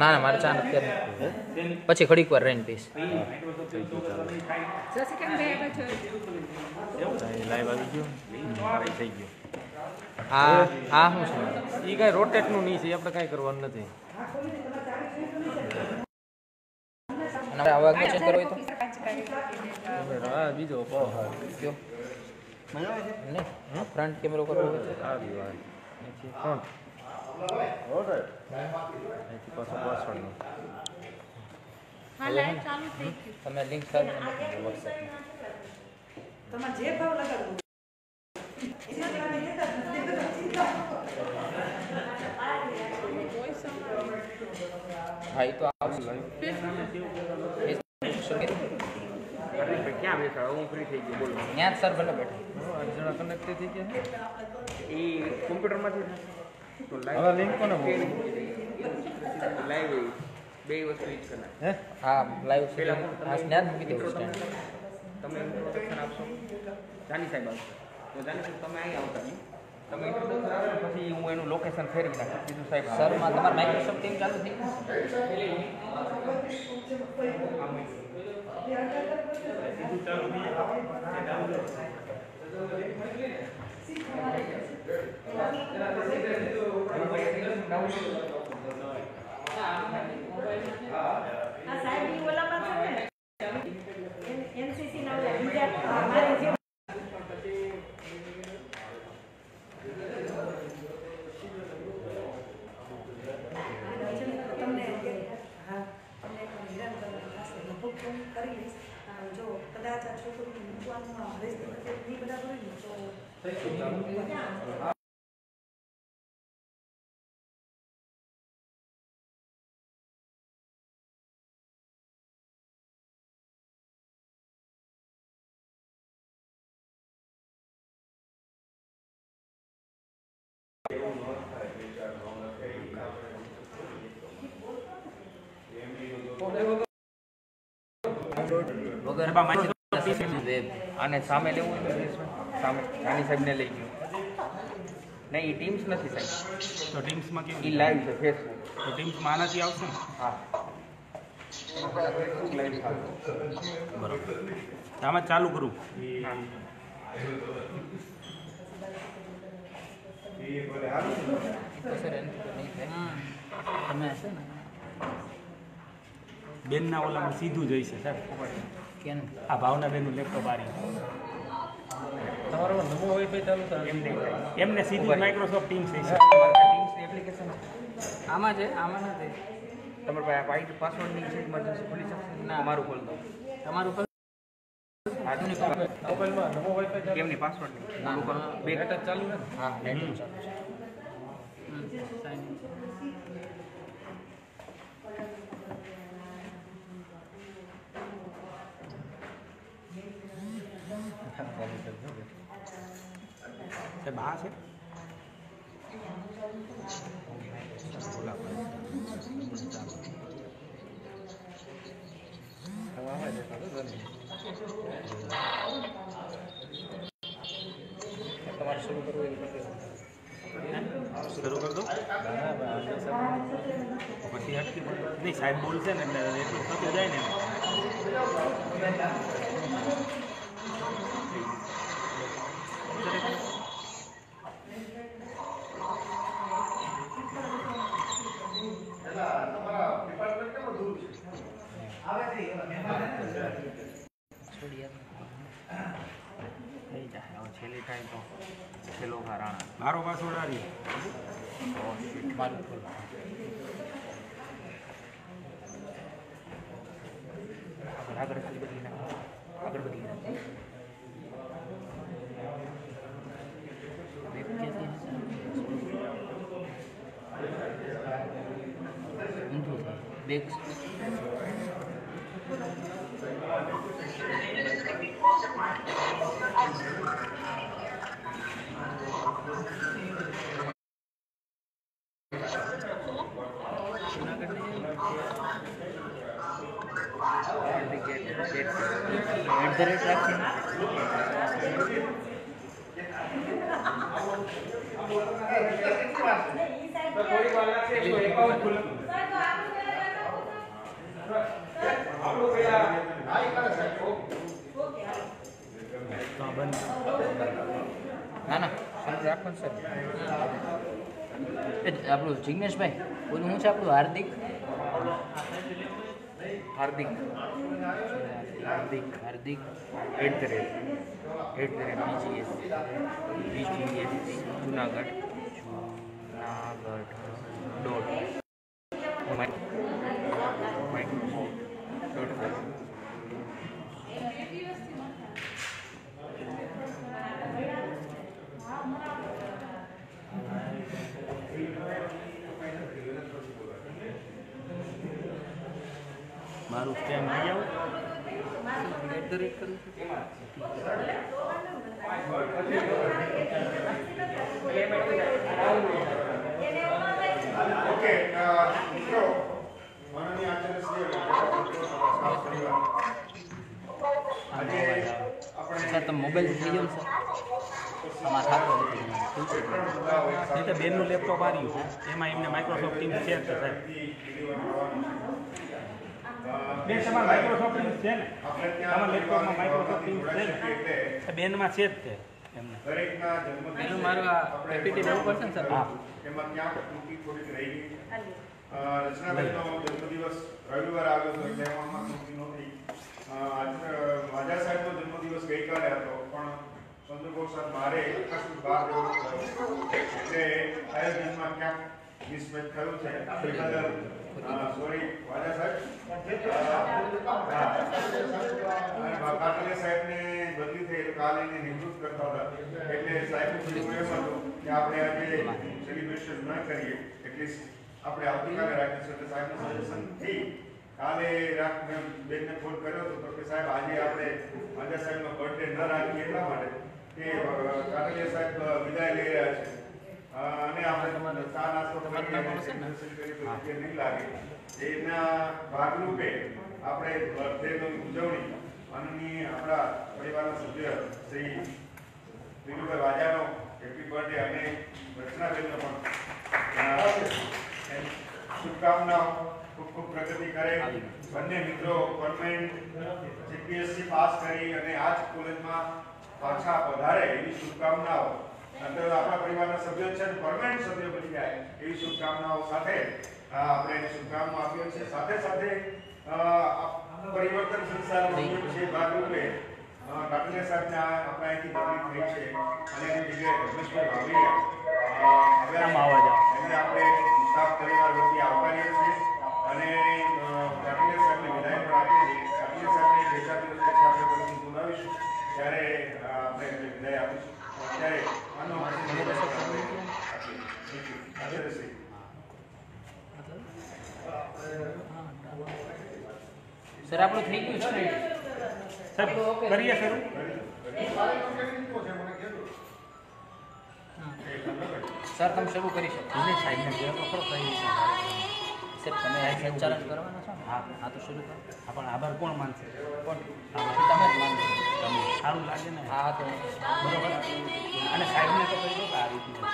ના ના મારે ચા નથી અત્યારે. પછી ઘડીક વાર રહીને પીશ. લાઈવ આવી ગયો થઈ ગયો આ આ શું છે. એ કાંઈ રોટેટનું નહીં છે આપણે કાંઈ કરવાનું નથી. આવા ચેક કરવો તો? હા બીજો કયો? ફ્રન્ટ કેમેરો કરવો હોય ફ્રન્ટ. તમે લિંક સાહેબ વોટ્સએપ તમારે જે ભાવ લગાડવો હા એ તો આવશે ક્યાં બેસાડો હું ફ્રી થઈ ગયો બોલો ત્યાં જ સર ભલે બેઠા આઠ જણા કનેક્ટ થઈ ગયા એ કોમ્પ્યુટરમાંથી તો હવે લિંક કોને લાઈવ બે વસ્તુ ઈ જ કરનાર હે? હા લાઈવ પેલા આ સ્નેપ મૂકી દઉં સ્ટેન્ડ તમે ઇન્ટ્રોડક્શન આપશો? જાની સાહેબ આવશે. તો જાની સાહેબ તમે અહીં આવતા નહીં. તમે ઇન્ટ્રોડક્શન આપશો પછી હું એનું લોકેશન ફેરવી બીજું સાહેબ સરમાં તમારે માઇક્રોસોફ્ટ ટીમ ચાલુ થઈ ગયું? આ સાહેબ ઓલામાં છે ને? એનસીસી ના બીજા મારી જે તમને હા તમને હેરાન કરવાનું થશે લગભગ ફોન કરી લઈશ આ જો કદાચ આ છોકરીને મૂકવાનું આ હરેશ નહીં બરાબર હોય ને તો વગર વેબ આને સામે લેવું સામે. નાની સાહેબને લઈ ગયું. નહીં એ ટીમ્સ નથી સાહેબ તો ટીમ્સમાં કેવું એ લાઈવ છે ફેસબુક તો ટીમ્સમાં આનાથી આવશે ને? હા. બરોબર. આમાં ચાલુ કરું. બેનના ઓલામાં સીધું જઈશે સાહેબ. કેમ આ ભાવના બેનનું લેપટોપ આ રહ્યું. તમારો નવો વાઈફાઈ ચાલુ થાય એમ નહીં એમને સીધું માઇક્રોસોફ્ટ ટીમ્સ છે. એપ્લિકેશન આમાં છે? આમાં નથી. તમારા પાસે પાસવર્ડ પાસવર્ડની છે ઇમરજન્સી ખોલી શકશે ના. મારું ખોલ દો. તમારું પર મોબાઈલમાં નવો વાઈફાઈ કેમની પાસવર્ડ નહીં ના, ચાલુ. બે ચાલુ ને હા નેટ ચાલુ છે. સાહેબ આ છે? શરૂ કરવું શરૂ કરી દો પછી હટકી નહીં સાહેબ બોલશે ને એટલે એટલું થતું જાય ને છેલ્લી ટાઈમ તો છેલ્લો રાણા મારો પાસવર્ડ આ રહ્યો. મારું ખોલ આગળ આગળ ખાલી બદલી નાખો. આગળ બદલી નાખો વેબ ક્યાંથી હશે? ઊંધું થાય બેક એટ ધ રેટ રાખીને ઈ સાઈડ રાખવાનું છે એ આપણું જિગ્નેશભાઈ ઓલું શું છે આપણું Hardik? Hardik. Hardik Hardik. At the rate at the rate BGS BGS Junagadh. Junagadh. Dot dot com મારું સ્ટેમ લઈ આવું એટ ધ રેટ કરું ઓકે અ, મિત્રો માનનીય આચાર્ય શ્રી અને ખાસ પરિવાર આજે આપણે તમે મોબાઈલ સર તો બેનનું લેપટોપ આવ્યું એમાં એમને માઇક્રોસોફ્ટ ટીમ છે સાહેબ બેન તમારે માઇક્રોસોફ્ટ છે ને? આપણે ત્યાં તમારા લેપટોપમાં માઇક્રોસોફ્ટ ટીમ છે ને? બેનમાં છે જ તે એમને. દરેકના જન્મદિવસ એનું મારું આ PPT લેવું પડશે ને સર? હા. એમાં ક્યાંક ત્રુટિ થોડીક રહી ગઈ. અ, રચનાબેનનો જન્મદિવસ રવિવાર આવ્યો હતો એટલે એમાં ત્રુટિ નહોતી સાહેબનો જન્મદિવસ ગઈકાલે હતો પણ સંજોગોવશાત મારે બહાર જવું એટલે આયોજનમાં ક્યાંક મિસમેચ થયું છે. સોરી થઈ કરીએ એટલીસ્ટ આપણે આવતીકાલે રાખીશું એટલે સાહેબનું સજેશનથી કાલે રાત મેં ફોન કર્યો હતો કે સાહેબ આજે આપણે વાજા સાહેબનો બર્થડે ન રાખીએ એટલા માટે. કે અ, સાહેબ વિદાય લઈ રહ્યા છે. અને આપણે ચા નાસ્તો નહીં લાગે. એના ભાગરૂપે આપણે બર્થડેની ઉજવણી. માનનીય આપણા પરિવારના સભ્ય શ્રી વિનુભાઈ વાજાનો હેપી બર્થડે અને રચનાબેનનો પણ શુભકામનાઓ. ખૂબ ખૂબ પ્રગતિ કરે. બંને મિત્રો ગવર્મેન્ટ જીપીએસસી પાસ કરી અને આ જ કોલેજમાં પાછા વધારે એવી શુભકામનાઓ નંતર આપણા પરિવારના સભ્યો છે પરમેનન્ટ સભ્ય બની જાય એવી શુભકામનાઓ સાથે આપણે એને શુભકામનાઓ આપીએ છીએ. સાથે સાથે પરિવર્તન સંસ્થાનો ઉદ્યોગ છે ભાગરૂપે કાકડિયા સાહેબને આપણા અહીંથી બદલી થઈ છે અને એની જગ્યાએ રમેશભાઈ ભાભીએ હવે આમ આવવા જાઓ. એમને આપણે સ્ટાફ પરિવાર વતી આવકારીએ છીએ અને કાકડિયા સાહેબને વિદાય પણ આપીએ છીએ. કાકડિયા સાહેબને બે ચાર દિવસ પછી આપણે બોલાવીશું. ત્યારે આપણે વિદાય આપીશું. ત્યારે આનો સર આપણું થઈ ગયું છે ને? સાહેબ કરીએ સર સર તમે શરૂ કરી શકો. એને સાહેબને કહે તો ખરો કઈ સર તમે આ સંચાલન કરવાના છો ને? હા. હા તો શરૂ કરો. આપણ આભાર કોણ માનશે? કોણ તમે જ તમે સારું લાગે ને. હા તો. બરોબર? અને સાહેબને તો કહી દો આ રીતનું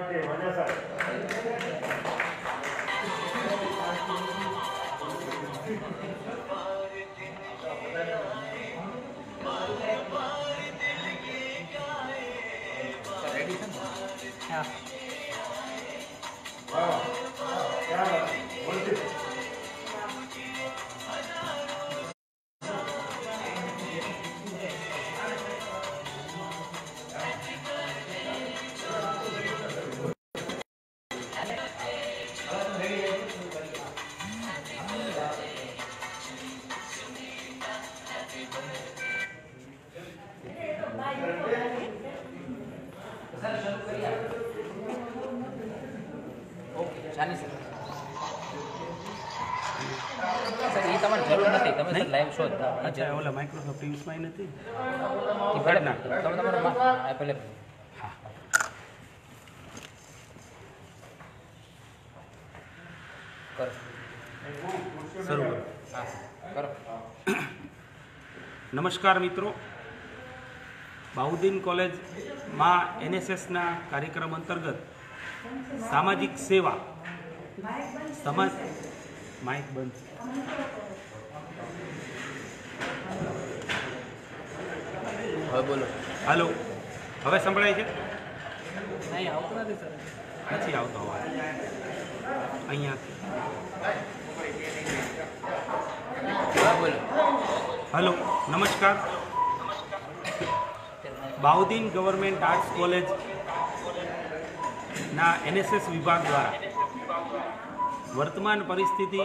હેપી જ ના. એ અચ્છા જરૂર ઓલા માઇક્રોસોફ્ટ ટીમ્સમાં નથી નથી. ભલે ના. તમે તમારો મા- હા, ભલે કરો. શરૂ કરો. હા કરો. નમસ્કાર મિત્રો. બાઉદ્દીન કોલેજમાં એનએસએસના કાર્યક્રમ અંતર્ગત સામાજિક સેવા. સમાજ માઇક બંધ. હવે બોલો. હાલો. હવે સંભળાય છે? નહીં આવતું નથી સર. નથી આવતો અવાજ. અહીંયાથી. બોલો. હલો. નમસ્કાર. બાઉદીન ગવર્મેન્ટ આર્ટ્સ કોલેજ ના એનએસએસ વિભાગ દ્વારા વર્તમાન પરિસ્થિતિ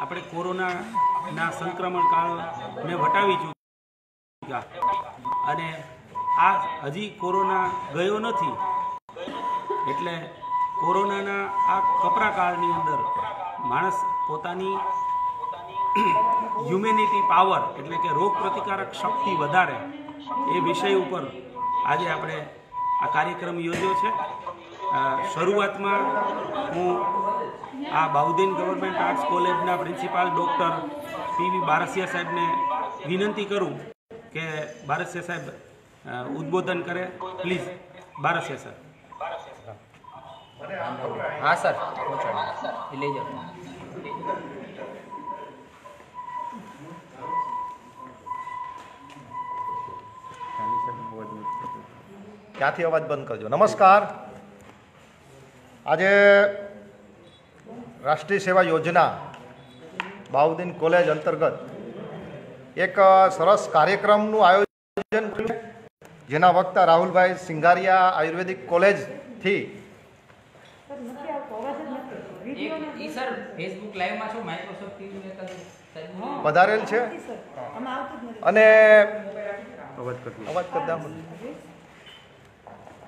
આપણે કોરોનાના સંક્રમણ કાળને વટાવી ચૂક્યા અને આ હજી કોરોના ગયો નથી. એટલે કોરોનાના આ કપરા કાળની અંદર માણસ પોતાની હ્યુમેનિટી પાવર એટલે કે રોગ પ્રતિકારક શક્તિ વધારે એ વિષય ઉપર આજે આપણે આ કાર્યક્રમ યોજ્યો છે. શરૂઆતમાં હું આ બાઉદ્દીન ગવર્મેન્ટ આર્ટ્સ કોલેજના પ્રિન્સિપાલ ડૉક્ટર પીવી બારસિયા સાહેબને વિનંતી કરું કે બારસિયા સાહેબ ઉદ્બોધન કરે પ્લીઝ બારસિયા સાહેબ હા સર. લઈ જાઓ. ત્યાંથી અવાજ બંધ કરજો. નમસ્કાર. આજે રાષ્ટ્રીય સેવા યોજના બાઉદ્દીન કોલેજ અંતર્ગત એક સરસ કાર્યક્રમનું આયોજન કર્યું. જેના વક્તા રાહુલભાઈ સિંગારિયા આયુર્વેદિક કોલેજથી. પધારેલ છે? અને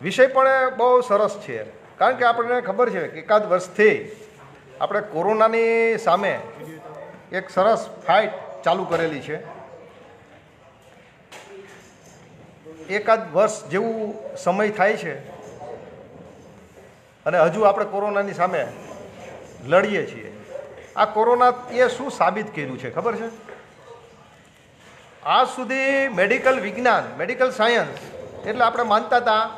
વિષય પણ બહુ સરસ છે. કારણ કે આપણને ખબર છે કે એકાદ વર્ષથી આપણે કોરોનાની સામે એક સરસ ફાઇટ ચાલુ કરેલી છે. એકાદ વર્ષ જેવું સમય થાય છે અને હજુ આપણે કોરોનાની સામે લડીએ છીએ. આ કોરોના એ શું સાબિત કર્યું છે ખબર છે? આજ સુધી મેડિકલ વિજ્ઞાન, મેડિકલ સાયન્સ, એટલે આપણે માનતા હતા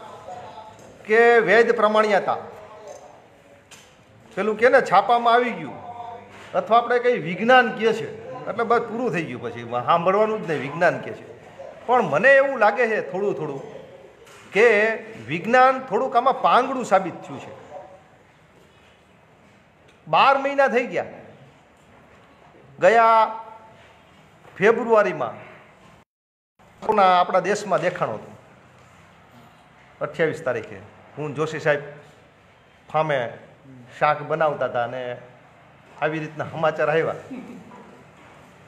કે વેદ પ્રમાણ્યતા. પેલું કે ને, છાપામાં આવી ગયું. અથવા આપણે કંઈ વિજ્ઞાન કહે છે. એટલે બસ પૂરું થઈ ગયું પછી. સાંભળવાનું જ નહીં, વિજ્ઞાન કહે છે. પણ મને એવું લાગે છે થોડું થોડું કે વિજ્ઞાન થોડુંક આમાં પાંગડું સાબિત થયું છે. બાર મહિના થઈ ગયા. ગયા ફેબ્રુઆરીમાં. કોરોના આપણા દેશમાં દેખાણો હતો. અઠ્યાવીસ તારીખે. હું જોશી સાહેબ ફામે શાક બનાવતા હતા અને આવી રીતના સમાચાર આવ્યા.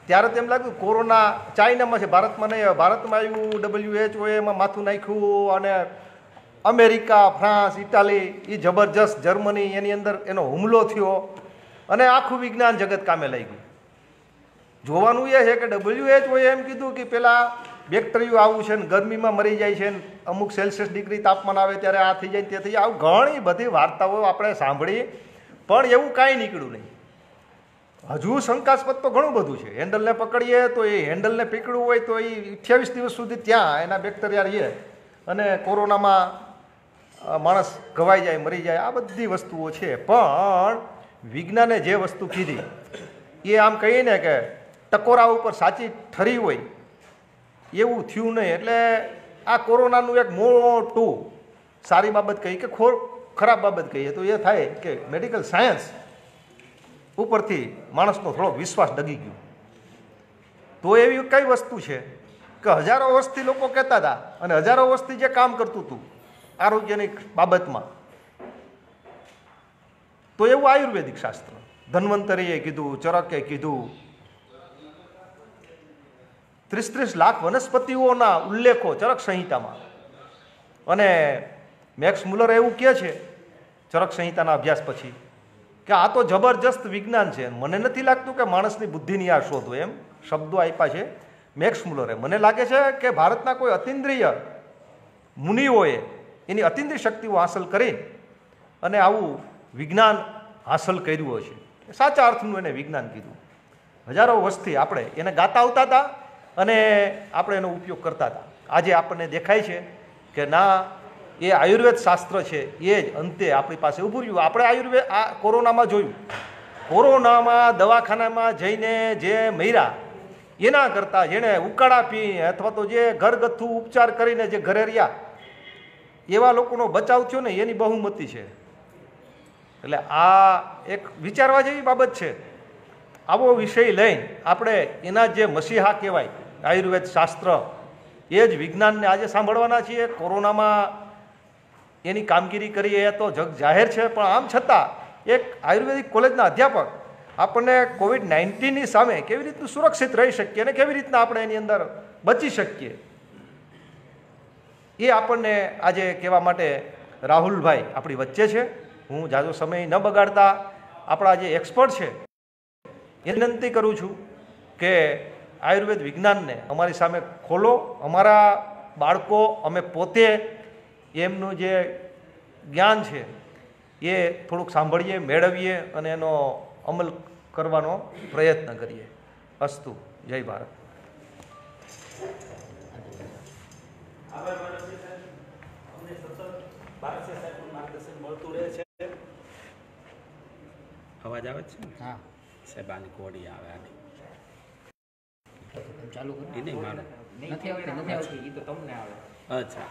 ત્યારે તેમ લાગ્યું કોરોના ચાઇનામાં છે, ભારતમાં નહીં, ભારતમાં આવ્યું ડબલ્યુએચઓ એમાં માથું નાખ્યું અને અમેરિકા, ફ્રાન્સ, ઇટાલી એ જબરજસ્ત જર્મની એની અંદર એનો હુમલો થયો અને આખું વિજ્ઞાન જગત કામે લઈ ગયું જોવાનું એ છે કે ડબલ્યુએચઓએ એમ કીધું કે પેલા બેક્ટેરિયું આવું છે ને ગરમીમાં મરી જાય છે ને અમુક સેલ્સિયસ ડિગ્રી તાપમાન આવે ત્યારે આ થઈ જાય તે થઈ જાય. આવું ઘણી બધી વાર્તાઓ આપણે સાંભળી, પણ એવું કાંઈ નીકળ્યું નહીં. હજુ શંકાસ્પદ તો ઘણું બધું છે. હેન્ડલને પકડીએ તો એ હેન્ડલને પકડવું હોય તો એ અઠ્યાવીસ દિવસ સુધી ત્યાં એના બેક્ટેરિયા રહીએ અને કોરોનામાં માણસ ઘવાઈ જાય, મરી જાય, આ બધી વસ્તુઓ છે. પણ વિજ્ઞાને જે વસ્તુ કીધી, એ આમ કહીએ ને કે ટકોરા ઉપર સાચી ઠરી હોય, એવું થયું નહીં. એટલે આ કોરોનાનું એક મોટું સારી બાબત કહી કે ખોર, ખરાબ બાબત કહીએ તો એ થાય કે મેડિકલ સાયન્સ ઉપરથી માણસનો થોડો વિશ્વાસ ડગી ગયો. તો એવી કઈ વસ્તુ છે કે હજારો વર્ષથી લોકો કહેતા હતા અને હજારો વર્ષથી જે કામ કરતું હતું આરોગ્યની બાબતમાં. તો એવું આયુર્વેદિક શાસ્ત્ર. ધન્વંતરીએ કીધું, ચરકે કીધું, ત્રીસ ત્રીસ લાખ વનસ્પતિઓના ઉલ્લેખો ચરક સંહિતામાં. અને મેક્સ મુલર એવું કહે છે, ચરક સંહિતાના અભ્યાસ પછી કે આ તો જબરજસ્ત વિજ્ઞાન છે. મને નથી લાગતું કે માણસની બુદ્ધિની આ શોધ હોય. એમ શબ્દો આપ્યા છે મેક્સ મુલરે. મને લાગે છે કે ભારતના કોઈ અતિન્દ્રિય મુનિઓએ એની અતિન્દ્રિય શક્તિઓ હાંસલ કરી અને આવું વિજ્ઞાન હાંસલ કર્યું હશે સાચા અર્થનું એને વિજ્ઞાન કીધું. હજારો વર્ષથી આપણે એને ગાતા આવતા હતા અને આપણે એનો ઉપયોગ કરતા હતા. આજે આપણને દેખાય છે કે ના એ આયુર્વેદ શાસ્ત્ર છે, એ જ અંતે આપણી પાસે ઊભું રહ્યું. આપણે આયુર્વેદ, આ કોરોનામાં જોયું. કોરોનામાં દવાખાનામાં જઈને જે મૈરા એના કરતાં જેણે ઉકાળા પી અથવા તો જે ઘરગથ્થુ ઉપચાર કરીને જે ઘરે રહ્યા, એવા લોકોનો બચાવ થયો ને, એની બહુમતી છે. એટલે આ એક વિચારવા જેવી બાબત છે. આવો વિષય લઈને આપણે એના જે મસીહા કહેવાય, આયુર્વેદ શાસ્ત્ર, એ જ વિજ્ઞાનને આજે સાંભળવાના છીએ. કોરોનામાં એની કામગીરી કરી એ તો જગ જાહેર છે, પણ આમ છતાં એક આયુર્વેદિક કોલેજના અધ્યાપક આપણને કોવિડ નાઇન્ટીનની સામે કેવી રીતનું સુરક્ષિત રહી શકીએ અને કેવી રીતના આપણે એની અંદર બચી શકીએ? એ આપણને આજે કહેવા માટે રાહુલભાઈ આપણી વચ્ચે છે. હું જાજો સમય ન બગાડતા આપણા જે એક્સપર્ટ છે, એ વિનંતી કરું છું કે આયુર્વેદ વિજ્ઞાનને અમારી સામે ખોલો. અમારા બાળકો અમે પોતે એમનું જે જ્ઞાન છે એ થોડુંક સાંભળીએ મેળવીએ અને એનો અમલ કરવાનો પ્રયત્ન કરીએ. અસ્તુ. જય ભારત. અમને સતત ભારતીય સાહેબનું માર્ગદર્શન મળતું રહે છે અવાજ આવે છે? હા. સાહેબ આની કોડી આવે આની. ચાલુ કરો એ નહીં મારું. નથી આવતી નથી આવતી. એ તો તમને આવે અચ્છા.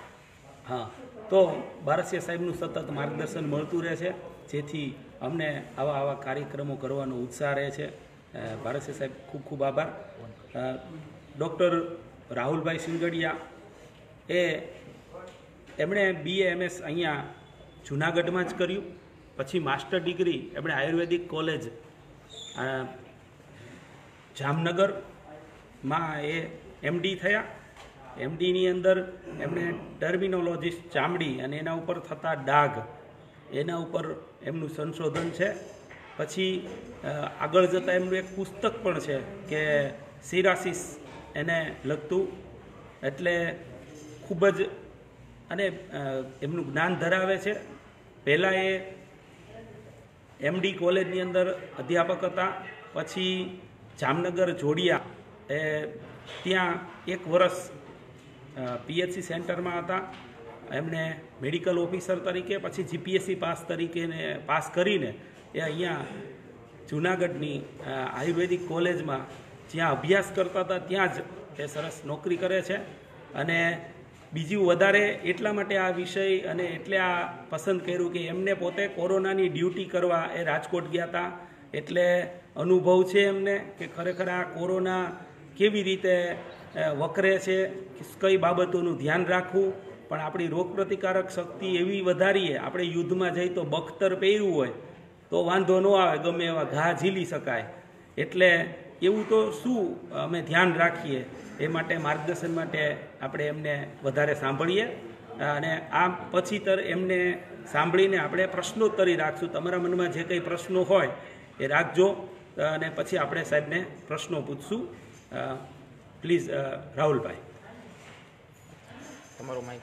હા. તો બારસિયા સાહેબનું સતત માર્ગદર્શન મળતું રહે છે, જેથી અમને આવા આવા કાર્યક્રમો કરવાનો ઉત્સાહ રહે છે. બારસિયા સાહેબ, ખૂબ ખૂબ આભાર. ડૉક્ટર રાહુલભાઈ સિંગડિયા એ એમણે બીએ એમએસ અહીંયા જુનાગઢમાં જ કર્યું. પછી માસ્ટર ડિગ્રી એમણે આયુર્વેદિક કોલેજ જામનગરમાં એ એમડી થયા. એમડીની અંદર એમણે ટર્મિનોલોજીસ્ટ ચામડી અને એના ઉપર થતા ડાઘ. એના ઉપર એમનું સંશોધન છે. પછી આગળ જતાં એમનું એક પુસ્તક પણ છે કે સિરાસિસ એને લગતું એટલે ખૂબ જ, અને એમનું જ્ઞાન ધરાવે છે. પહેલાં એ એમડી કોલેજની અંદર અધ્યાપક હતા. પછી જામનગર જોડિયા એ ત્યાં એક વર્ષ પીએચસી સેન્ટરમાં હતા. એમણે મેડિકલ ઓફિસર તરીકે, પછી જીપીએસસી પાસ તરીકે પાસ કરીને એ અહીંયા જુનાગઢની આયુર્વેદિક કોલેજમાં જ્યાં અભ્યાસ કરતા હતા, ત્યાં જ એ સરસ નોકરી કરે છે. અને બીજું વધારે એટલા માટે આ વિષય અને એટલે આ પસંદ કર્યું કે એમને પોતે કોરોનાની ડ્યુટી કરવા એ રાજકોટ ગયા હતા. એટલે અનુભવ છે એમને કે ખરેખર આ કોરોના કેવી રીતે વકરે છે કઈ બાબતોનું ધ્યાન રાખવું, પણ આપણી રોગપ્રતિકારક શક્તિ એવી વધારીએ, આપણે યુદ્ધમાં જઈ તો બખ્તર પહેર્યું હોય, તો વાંધો ન આવે, ગમે એવા ઘા ઝીલી શકાય. એટલે એવું તો શું અમે ધ્યાન રાખીએ, એ માટે માર્ગદર્શન માટે આપણે એમને વધારે સાંભળીએ. અને આ પછી તર એમને સાંભળીને આપણે પ્રશ્નોત્તરી રાખશું. તમારા મનમાં જે કંઈ પ્રશ્નો હોય એ રાખજો. અને પછી આપણે સાહેબને પ્રશ્નો પૂછશું. પ્લીઝ રાહુલભાઈ તમારું માઇક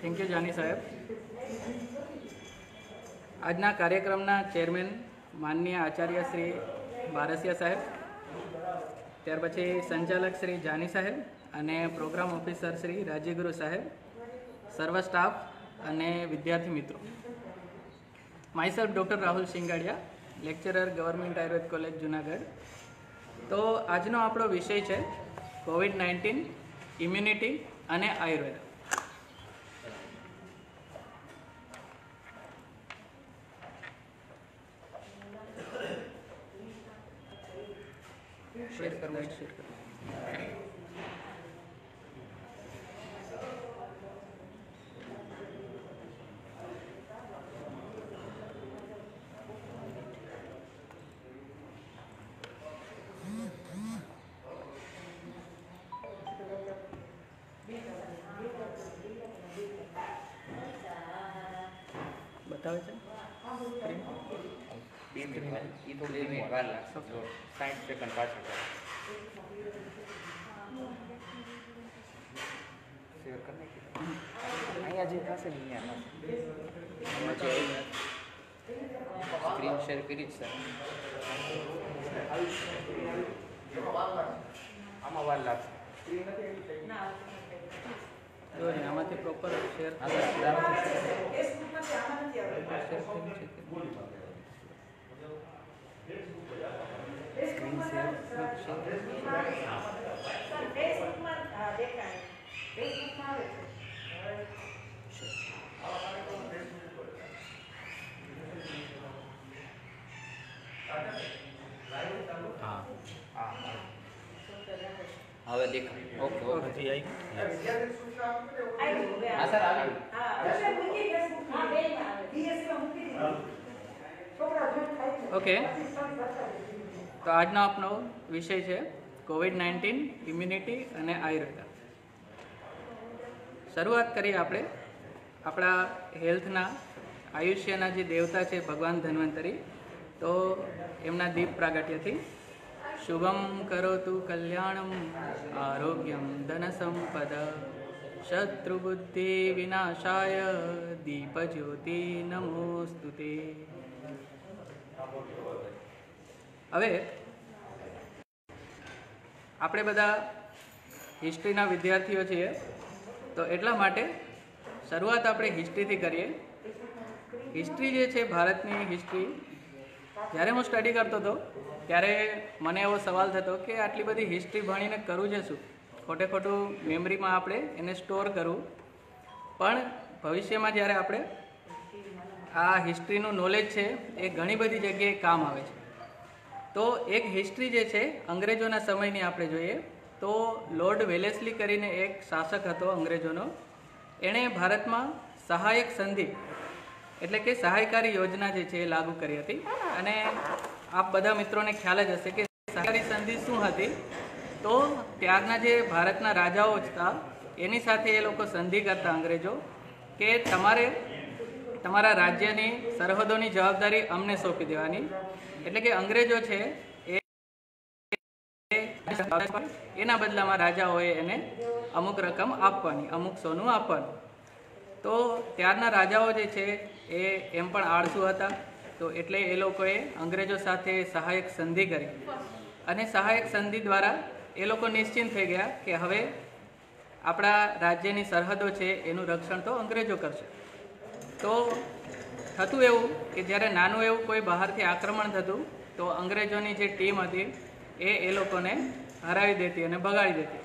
થેન્ક યુ જાની સાહેબ. આજના કાર્યક્રમના ચેરમેન માનનીય આચાર્ય શ્રી બારસિયા સાહેબ, ત્યાર પછી સંચાલક શ્રી જાની સાહેબ અને પ્રોગ્રામ ઓફિસર શ્રી રાજીગુરુ સાહેબ, સર્વ સ્ટાફ અને વિદ્યાર્થી મિત્રો. Myself doctor Rahul Singadiya lecturer government Ayurveda college Junagadh તો આજનો આપણો વિષય છે કોવિડ નાઇન્ટીન ઇમ્યુનિટી અને આયુર્વેદ. શેર કરવું શેર કરવું થોડી મિનિટ વાર લાગશે જો સાઠ સેકન્ડ પાછળ શેર કરી અહીંયા જે થશે ને અહીંયા સ્ક્રીન શેર કરી જ સર આમાં વાર લાગશે. આમાંથી પ્રોપર શેર હા સર આરામથી ફેસબુકમાં છે આમાં નથી આવતું શેર થયું છે કે ફેસબુકમાં આવે છે, સર. સર, ફેસબુકમાં હા, દેખાય ફેસબુકમાં આવે છે હા હા હવે દેખાય ઓકે ઓકે હજી આવી આવ્યું હવે હા સર આવી હા એટલે મૂકી ફેસબુકમાં BSc માં મૂકી દીધું આવી? ઓકે. તો આજનો આપનો વિષય છે કોવિડ નાઇન્ટીન ઇમ્યુનિટી અને આયુર્વેદા. શરૂઆત કરીએ આપણે. આપણા હેલ્થના આયુષ્યના જે દેવતા છે ભગવાન ધન્વંતરી તો એમના દીપ પ્રાગટ્યથી શુભમ કરોતુ કલ્યાણમ આરોગ્યમ ધનસંપદ શત્રુબુદ્ધિ વિનાશાય દીપ જ્યોતિ નમોસ્તુતે હવે આપણે બધા હિસ્ટ્રીના વિદ્યાર્થીઓ છીએ, તો એટલા માટે શરૂઆત આપણે હિસ્ટ્રીથી કરીએ. હિસ્ટ્રી જે છે, ભારતની હિસ્ટ્રી જ્યારે હું સ્ટડી કરતો હતો. ત્યારે મને એવો સવાલ થતો કે આટલી બધી હિસ્ટ્રી ભણીને કરું છે શું? ખોટે ખોટું મેમરીમાં આપણે એને સ્ટોર કરવું પણ ભવિષ્યમાં જ્યારે આપણે આ હિસ્ટ્રીનું નોલેજ છે, એ ઘણી બધી જગ્યાએ કામ આવે છે. તો એક હિસ્ટ્રી જે છે, અંગ્રેજોના સમયની આપણે જોઈએ, તો લોર્ડ વેલેસલી કરીને એક શાસક હતો અંગ્રેજોનો. એણે ભારતમાં સહાયક સંધિ એટલે કે સહાયકારી યોજના જે છે એ લાગુ કરી હતી. અને આપ બધા મિત્રોને ખ્યાલ જ હશે કે સહકારી સંધિ શું હતી? તો ત્યારના જે ભારતના રાજાઓ હતા, એની સાથે એ લોકો સંધિ કરતા અંગ્રેજો, કે તમારે તમારા રાજ્યની સરહદોની જવાબદારી અમને સોંપી દેવાની. એટલે કે અંગ્રેજો છે એ એના બદલામાં રાજાઓએ એને અમુક રકમ આપવાની, અમુક સોનું આપવાનું. તો ત્યારના રાજાઓ જે છે એ એમ પણ આળસુ હતા. તો એટલે એ લોકોએ અંગ્રેજો સાથે સહાયક સંધિ કરી. અને સહાયક સંધિ દ્વારા એ લોકો નિશ્ચિંત થઈ ગયા કે હવે આપણા રાજ્યની સરહદો છે એનું રક્ષણ તો અંગ્રેજો કરશે. તો થતું એવું કે જ્યારે નાનું એવું કોઈ બહારથી આક્રમણ થતું, તો અંગ્રેજોની જે ટીમ હતી એ એ લોકોને હરાવી દેતી અને બગાડી દેતી.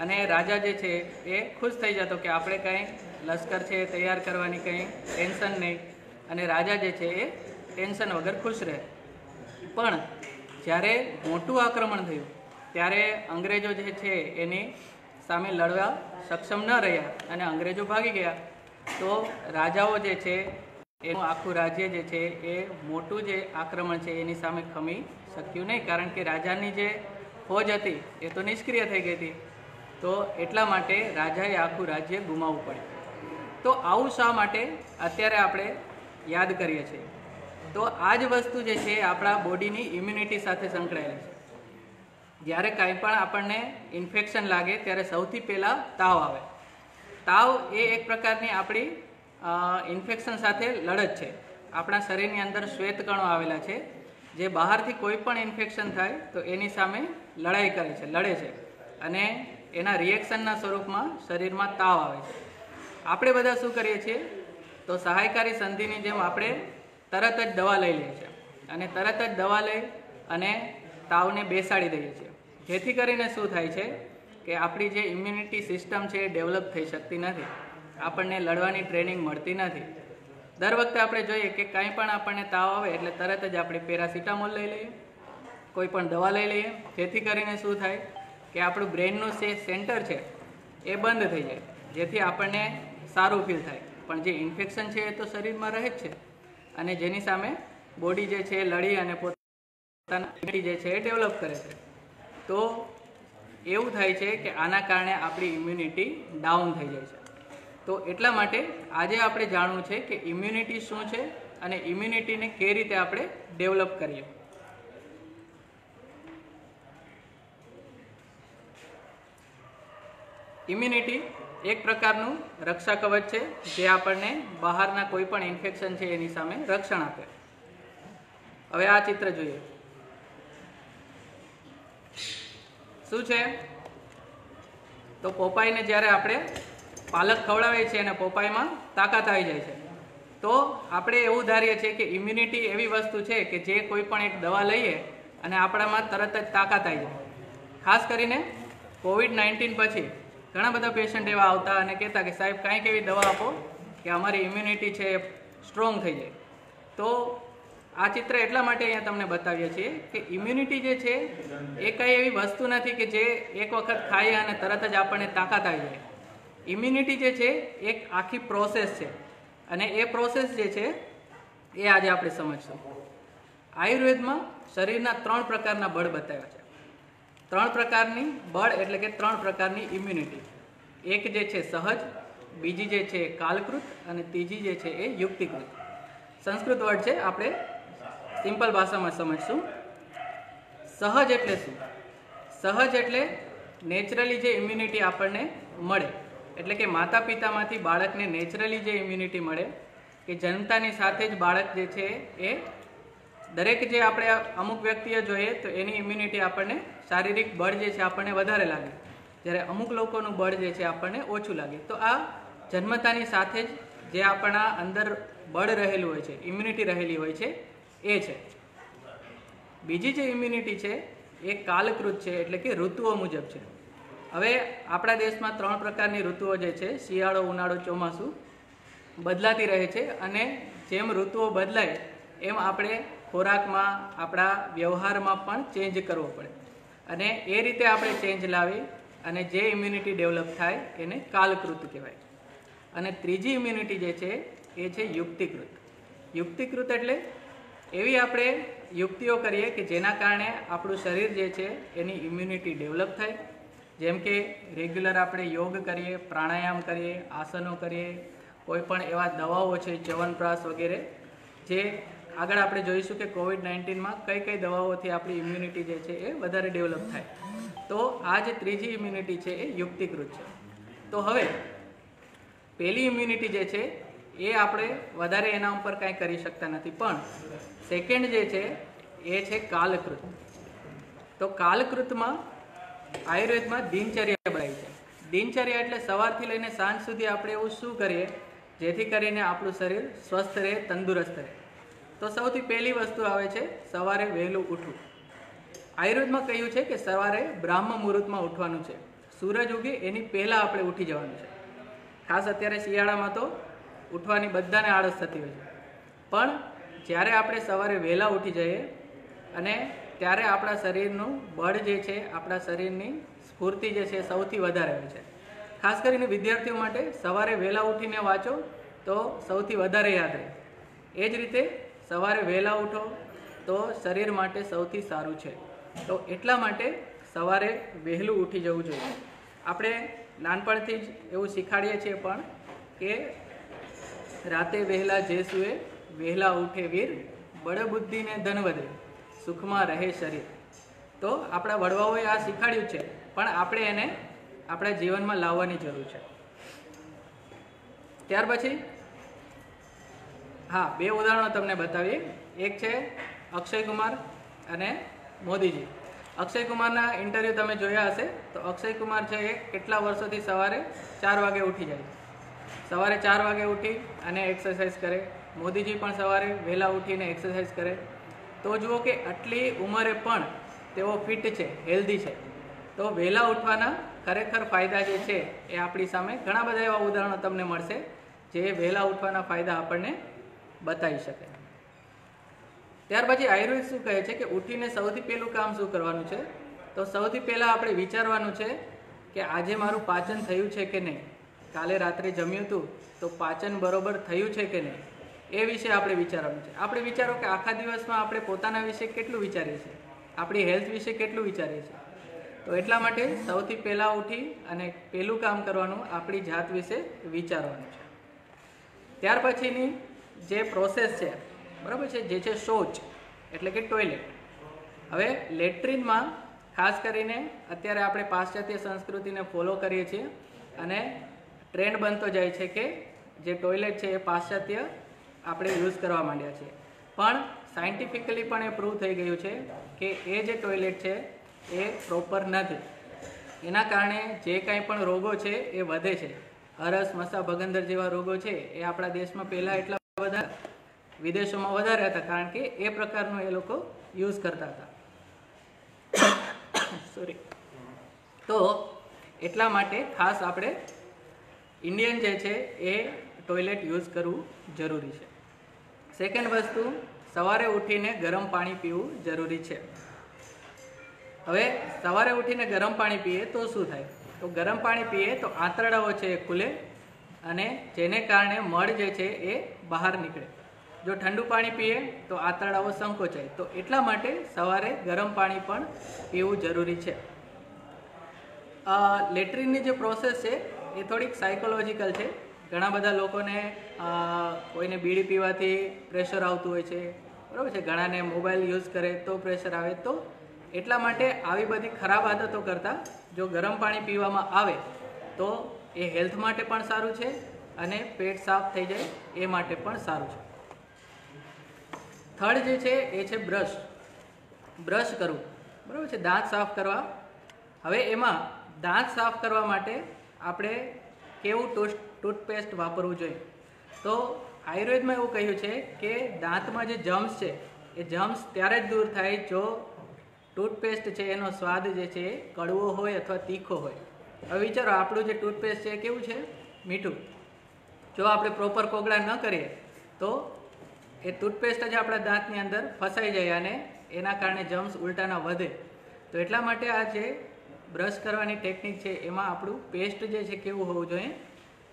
અને રાજા જે છે એ ખુશ થઈ જતો કે આપણે કંઈ લશ્કર છે એ તૈયાર કરવાની કંઈ ટેન્શન નહીં. અને રાજા જે છે, એ ટેન્શન વગર ખુશ રહે. પણ જ્યારે મોટું આક્રમણ થયું, ત્યારે અંગ્રેજો જે છે, એની સામે લડવા સક્ષમ ન રહ્યા અને અંગ્રેજો ભાગી ગયા. તો રાજાઓ જે છે, એનું આખું રાજ્ય જે છે, એ મોટું જે આક્રમણ છે, એની સામે ખમી શક્યું નહીં. કારણ કે રાજાની જે ફોજ હતી, એ તો નિષ્ક્રિય થઈ ગઈ હતી. તો એટલા માટે રાજાએ આખું રાજ્ય ગુમાવવું પડ્યું. તો આવું શા માટે અત્યારે આપણે યાદ કરીએ છીએ? તો આ જ વસ્તુ જે છે, આપણા બોડીની ઇમ્યુનિટી સાથે સંકળાયેલી છે. જ્યારે કાંઈ પણ આપણને ઇન્ફેક્શન લાગે, ત્યારે સૌથી પહેલાં તાવ આવે. તાવ એ એક પ્રકારની આપણી ઇન્ફેક્શન સાથે લડત છે. આપણા શરીરની અંદર શ્વેતકણો આવેલા છે. જે બહારથી કોઈ પણ ઇન્ફેક્શન થાય, તો એની સામે લડાઈ કરે છે, લડે છે. અને એના રિએક્શનના સ્વરૂપમાં શરીરમાં તાવ આવે છે. આપણે બધા શું કરીએ છીએ? તો સહાયકારી સંધિની જેમ આપણે તરત જ દવા લઈ લઈએ છીએ. અને તરત જ દવા લઈ અને તાવને બેસાડી દઈએ છીએ. જેથી કરીને શું થાય છે કે આપણી જે ઇમ્યુનિટી સિસ્ટમ છે એ ડેવલપ થઈ શકતી નથી. આપણને લડવાની ટ્રેનિંગ મળતી નથી. દર વખતે આપણે જોઈએ કે કાંઈ પણ આપણને તાવ આવે એટલે તરત જ આપણે પેરાસિટામોલ લઈ લઈએ. કોઈ પણ દવા લઈ લઈએ. જેથી કરીને શું થાય કે આપણું બ્રેનનું જે સેન્ટર છે એ બંધ થઈ જાય. જેથી આપણને સારું ફીલ થાય. પણ જે ઇન્ફેક્શન છે એ તો શરીરમાં રહે જ છે. અને જેની સામે બોડી જે છે લડી અને પોતાના immunity જે છે એ ડેવલપ કરે છે. તો એવું થાય છે કે આના કારણે આપણી ઇમ્યુનિટી ડાઉન થઈ જાય છે. તો એટલા માટે આજે આપણે જાણવું છે કે ઇમ્યુનિટી શું છે અને ઇમ્યુનિટીને કઈ રીતે આપણે ડેવલપ કરીએ. ઇમ્યુનિટી એક પ્રકારનું રક્ષા કવચ છે જે આપણને બહારના કોઈ પણ ઇન્ફેક્શન છે એની સામે રક્ષણ આપે. હવે આ ચિત્ર જોઈએ. શું છે? તો પોપાઈને જ્યારે આપણે પાલક ખવડાવીએ છીએ અને પોપાઈમાં તાકાત આવી જાય છે. તો આપણે એવું ધારીએ છીએ કે ઇમ્યુનિટી એવી વસ્તુ છે કે જે કોઈ પણ એક દવા લઈએ અને આપણામાં તરત જ તાકાત આવી જાય. ખાસ કરીને કોવિડ નાઇન્ટીન પછી ઘણા બધા પેશન્ટ એવા આવતા અને કહેતા કે, સાહેબ, કાંઈક એવી દવા આપો કે અમારી ઇમ્યુનિટી છે સ્ટ્રોંગ થઈ જાય. તો આ ચિત્ર એટલા માટે અહીંયા તમને બતાવીએ છીએ કે ઇમ્યુનિટી જે છે એ કંઈ એવી વસ્તુ નથી કે જે એક વખત ખાઈએ અને તરત જ આપણને તાકાત આવી જાય. ઇમ્યુનિટી જે છે એક આખી પ્રોસેસ છે અને એ પ્રોસેસ જે છે એ આજે આપણે સમજશું. આયુર્વેદમાં શરીરના ત્રણ પ્રકારના બળ બતાવ્યા છે. ત્રણ પ્રકારની બળ એટલે કે ત્રણ પ્રકારની ઇમ્યુનિટી એક જે છે સહજ, બીજી જે છે કાલકૃત અને ત્રીજી જે છે એ યુક્તિકૃત. સંસ્કૃત વર્ડ છે આપણે સિમ્પલ ભાષામાં સમજશું. સહજ એટલે શું? સહજ એટલે નેચરલી જે ઇમ્યુનિટી આપણને મળે. એટલે કે માતા પિતામાંથી બાળકને નેચરલી જે ઇમ્યુનિટી મળે, કે જન્મતાની સાથે જ બાળક જે છે એ દરેક જે આપણે અમુક વ્યક્તિએ જોઈએ તો એની ઇમ્યુનિટી આપણને શારીરિક બળ જે છે આપણને વધારે લાગે. જ્યારે અમુક લોકોનું બળ જે છે આપણને ઓછું લાગે. તો આ જન્મતાની સાથે જ જે આપણા અંદર બળ રહેલું હોય છે ઇમ્યુનિટી રહેલી હોય છે, એ છે. બીજી જે ઇમ્યુનિટી છે એ કાલકૃત છે, એટલે કે ઋતુઓ મુજબ છે. હવે આપણા દેશમાં ત્રણ પ્રકારની ઋતુઓ જે છે, શિયાળો, ઉનાળો, ચોમાસું બદલાતી રહે છે અને જેમ ઋતુઓ બદલાય, એમ આપણે ખોરાકમાં આપણા વ્યવહારમાં પણ ચેન્જ કરવો પડે. અને એ રીતે આપણે ચેન્જ લાવી અને જે ઇમ્યુનિટી ડેવલપ થાય એને કાલકૃત કહેવાય. અને ત્રીજી ઇમ્યુનિટી જે છે, એ છે યુક્તિકૃત. યુક્તિકૃત એટલે એવી આપણે યુક્તિઓ કરીએ કે જેના કારણે આપણું શરીર જે છે, એની ઇમ્યુનિટી ડેવલપ થાય. જેમ કે રેગ્યુલર આપણે યોગ કરીએ, પ્રાણાયામ કરીએ, આસનો કરીએ, કોઈ પણ એવા દવાઓ છે, ચ્યવનપ્રાશ વગેરે, જે આગળ આપણે જોઈશું કે કોવિડ નાઇન્ટીનમાં કઈ કઈ દવાઓથી આપણી ઇમ્યુનિટી જે છે એ વધારે ડેવલપ થાય. તો આ જે ત્રીજી ઇમ્યુનિટી છે એ યુક્તિકૃત છે. તો હવે, પહેલી ઇમ્યુનિટી જે છે એ આપણે વધારે એના ઉપર કાંઈ કરી શકતા નથી. પણ સેકન્ડ જે છે એ છે કાલકૃત. તો કાલકૃતમાં આયુર્વેદમાં દિનચર્યા બનાવી છે. દિનચર્યા એટલે સવારથી લઈને સાંજ સુધી આપણે એવું શું કરીએ? જેથી કરીને આપણું શરીર સ્વસ્થ રહે, તંદુરસ્ત રહે. તો સૌથી પહેલી વસ્તુ આવે છે, સવારે વહેલું ઉઠવું. આયુર્વેદમાં કહ્યું છે કે સવારે બ્રાહ્મ મુહૂર્તમાં ઉઠવાનું છે. સૂરજ ઉગે એની પહેલાં આપણે ઉઠી જવાનું છે. ખાસ અત્યારે શિયાળામાં તો ઉઠવાની બધાને આળસ થતી હોય છે. પણ જ્યારે આપણે સવારે વહેલા ઉઠી જઈએ અને ત્યારે આપણા શરીરનું બળ જે છે, આપણા શરીરની સ્ફૂર્તિ જે છે, સૌથી વધારે હોય છે. ખાસ કરીને વિદ્યાર્થીઓ માટે સવારે વહેલા ઉઠીને વાંચો તો સૌથી વધારે યાદ રહે. એ જ રીતે સવારે વહેલા ઉઠો તો શરીર માટે સૌથી સારું છે. તો એટલા માટે સવારે વહેલું ઉઠી જવું જોઈએ. આપણે નાનપણથી જ એવું શીખાડીએ છીએ પણ કે રાતે વહેલા જે સુએ વહેલા ઉઠે વીર, બળબુદ્ધિને ધન વધે, સુખમાં રહે શરીર. તો આપણા વડવાઓએ આ શીખાડ્યું છે, પણ આપણે એને આપણા જીવનમાં લાવવાની જરૂર છે. ત્યાર પછી હા, બે ઉદાહરણો તમને બતાવીએ. એક છે અક્ષય કુમાર અને મોદીજી. અક્ષય કુમારના ઇન્ટરવ્યૂ તમે જોયા હશે, તો અક્ષય કુમાર છે એ કેટલા વર્ષોથી સવારે ચાર વાગે ઉઠી જાય સવારે ચાર વાગે ઉઠી અને એક્સરસાઇઝ કરે. મોદીજી પણ સવારે વહેલા ઉઠીને એક્સરસાઇઝ કરે. તો જુઓ કે આટલી ઉંમરે પણ તેઓ ફિટ છે હેલ્ધી છે. તો વહેલા ઉઠવાના ખરેખર ફાયદા જે છે એ આપણી સામે ઘણા બધા એવા ઉદાહરણો તમને મળશે, જે વહેલા ઉઠવાના ફાયદા આપણને બતાવી શકે. ત્યાર પછી આયુર્વેદ શું કહે છે કે ઉઠીને સૌથી પહેલું કામ શું કરવાનું છે? તો સૌથી પહેલાં આપણે વિચારવાનું છે કે આજે મારું પાચન થયું છે કે નહીં? કાલે રાત્રે જમ્યું હતું તો પાચન બરોબર થયું છે કે નહીં? એ વિશે આપણે વિચારવાનું છે. આપણે વિચારો કે આખા દિવસમાં આપણે પોતાના વિશે કેટલું વિચારીએ છીએ? આપણી હેલ્થ વિશે કેટલું વિચારીએ છીએ? તો એટલા માટે સૌથી પહેલાં ઉઠી અને પહેલું કામ કરવાનું આપણી જાત વિશે વિચારવાનું છે. ત્યાર પછીની જે પ્રોસેસ છે, બરાબર છે, જે છે શૌચ, એટલે કે ટોયલેટ હવે લેટ્રિનમાં ખાસ કરીને અત્યારે આપણે પાશ્ચાત્ય સંસ્કૃતિને ફોલો કરીએ છીએ અને ટ્રેન્ડ બનતો જાય છે કે જે ટોયલેટ છે એ પાશ્ચાત્ય આપણે યુઝ કરવા માંડ્યા છીએ. પણ સાયન્ટિફિકલી પણ એ પ્રૂવ થઈ ગયું છે કે એ જે ટોયલેટ છે એ પ્રોપર નથી. એના કારણે જે કાંઈ પણ રોગો છે એ વધે છે. હરસ, મસા, ભગંદર જેવા રોગો છે એ આપણા દેશમાં પહેલાં એટલા બધા વિદેશોમાં વધારે હતા, કારણ કે એ પ્રકારનો એ લોકો યુઝ કરતા હતા. સોરી તો એટલા માટે ખાસ આપણે ઇન્ડિયન જે છે એ ટોયલેટ યુઝ કરવું જરૂરી છે. સેકન્ડ વસ્તુ, સવારે ઉઠીને ગરમ પાણી પીવું જરૂરી છે. હવે સવારે ઉઠીને ગરમ પાણી પીએ તો શું થાય? તો ગરમ પાણી પીએ તો આંતરડાઓ છે એ ખુલે અને જેને કારણે મળ જે છે એ બહાર નીકળે. જો ઠંડુ પાણી પીએ તો આંતરડાઓ સંકોચાય. તો એટલા માટે સવારે ગરમ પાણી પણ પીવું જરૂરી છે. લેટ્રિનની જે પ્રોસેસ છે, એ થોડીક સાયકોલોજીકલ છે. ઘણા બધા લોકોને કોઈને બીડી પીવાથી પ્રેશર આવતું હોય છે. બરાબર છે? ઘણાને મોબાઈલ યુઝ કરે તો પ્રેશર આવે. તો એટલા માટે આવી બધી ખરાબ આદતો કરતાં જો ગરમ પાણી પીવામાં આવે તો એ હેલ્થ માટે પણ સારું છે. અને પેટ સાફ થઈ જાય એ માટે પણ સારું છે. થર્ડ જે છે એ છે બ્રશ. બ્રશ કરવું. બરાબર છે? દાંત સાફ કરવા. હવે એમાં દાંત સાફ કરવા માટે આપણે કેવું ટૂથ ટૂથપેસ્ટ વાપરવું જોઈએ? તો આયુર્વેદમાં એવું કહ્યું છે કે દાંતમાં જે જમ્સ છે, એ જમ્સ ત્યારે જ દૂર થાય જો ટૂથપેસ્ટ છે એનો સ્વાદ જે છે કડવો હોય અથવા તીખો હોય. હવે વિચારો, આપણું જે ટૂથપેસ્ટ છે કેવું છે? મીઠું. જો આપણે પ્રોપર કોગળા ન કરીએ, તો એ ટૂથપેસ્ટ જ આપણા દાંતની અંદર ફસાઈ જાય અને એના કારણે જમ્સ ઉલટાના વધે. તો એટલા માટે આ જે બ્રશ કરવાની ટેકનિક છે, એમાં આપણું પેસ્ટ જે છે, કેવું હોવું જોઈએ?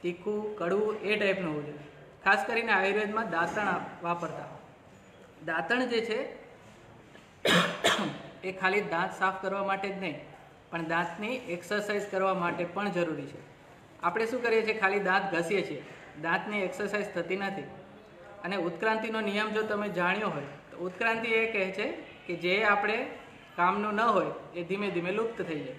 તીખું, કડવું, એ ટાઈપનું હોવું જોઈએ. ખાસ કરીને આયુર્વેદમાં દાંતણ વાપરતા. દાંતણ જે છે, એ ખાલી દાંત સાફ કરવા માટે જ નહીં, પણ દાંતની એક્સરસાઇઝ કરવા માટે પણ જરૂરી છે. આપણે શું કરીએ છીએ? ખાલી દાંત ઘસીએ છીએ. દાંતની એક્સરસાઇઝ થતી નથી. અને ઉત્ક્રાંતિનો નિયમ જો તમે જાણ્યો હોય, તો ઉત્ક્રાંતિ એ કહે છે કે જે આપણે કામનું ન હોય, એ ધીમે ધીમે લુપ્ત થઈ જાય.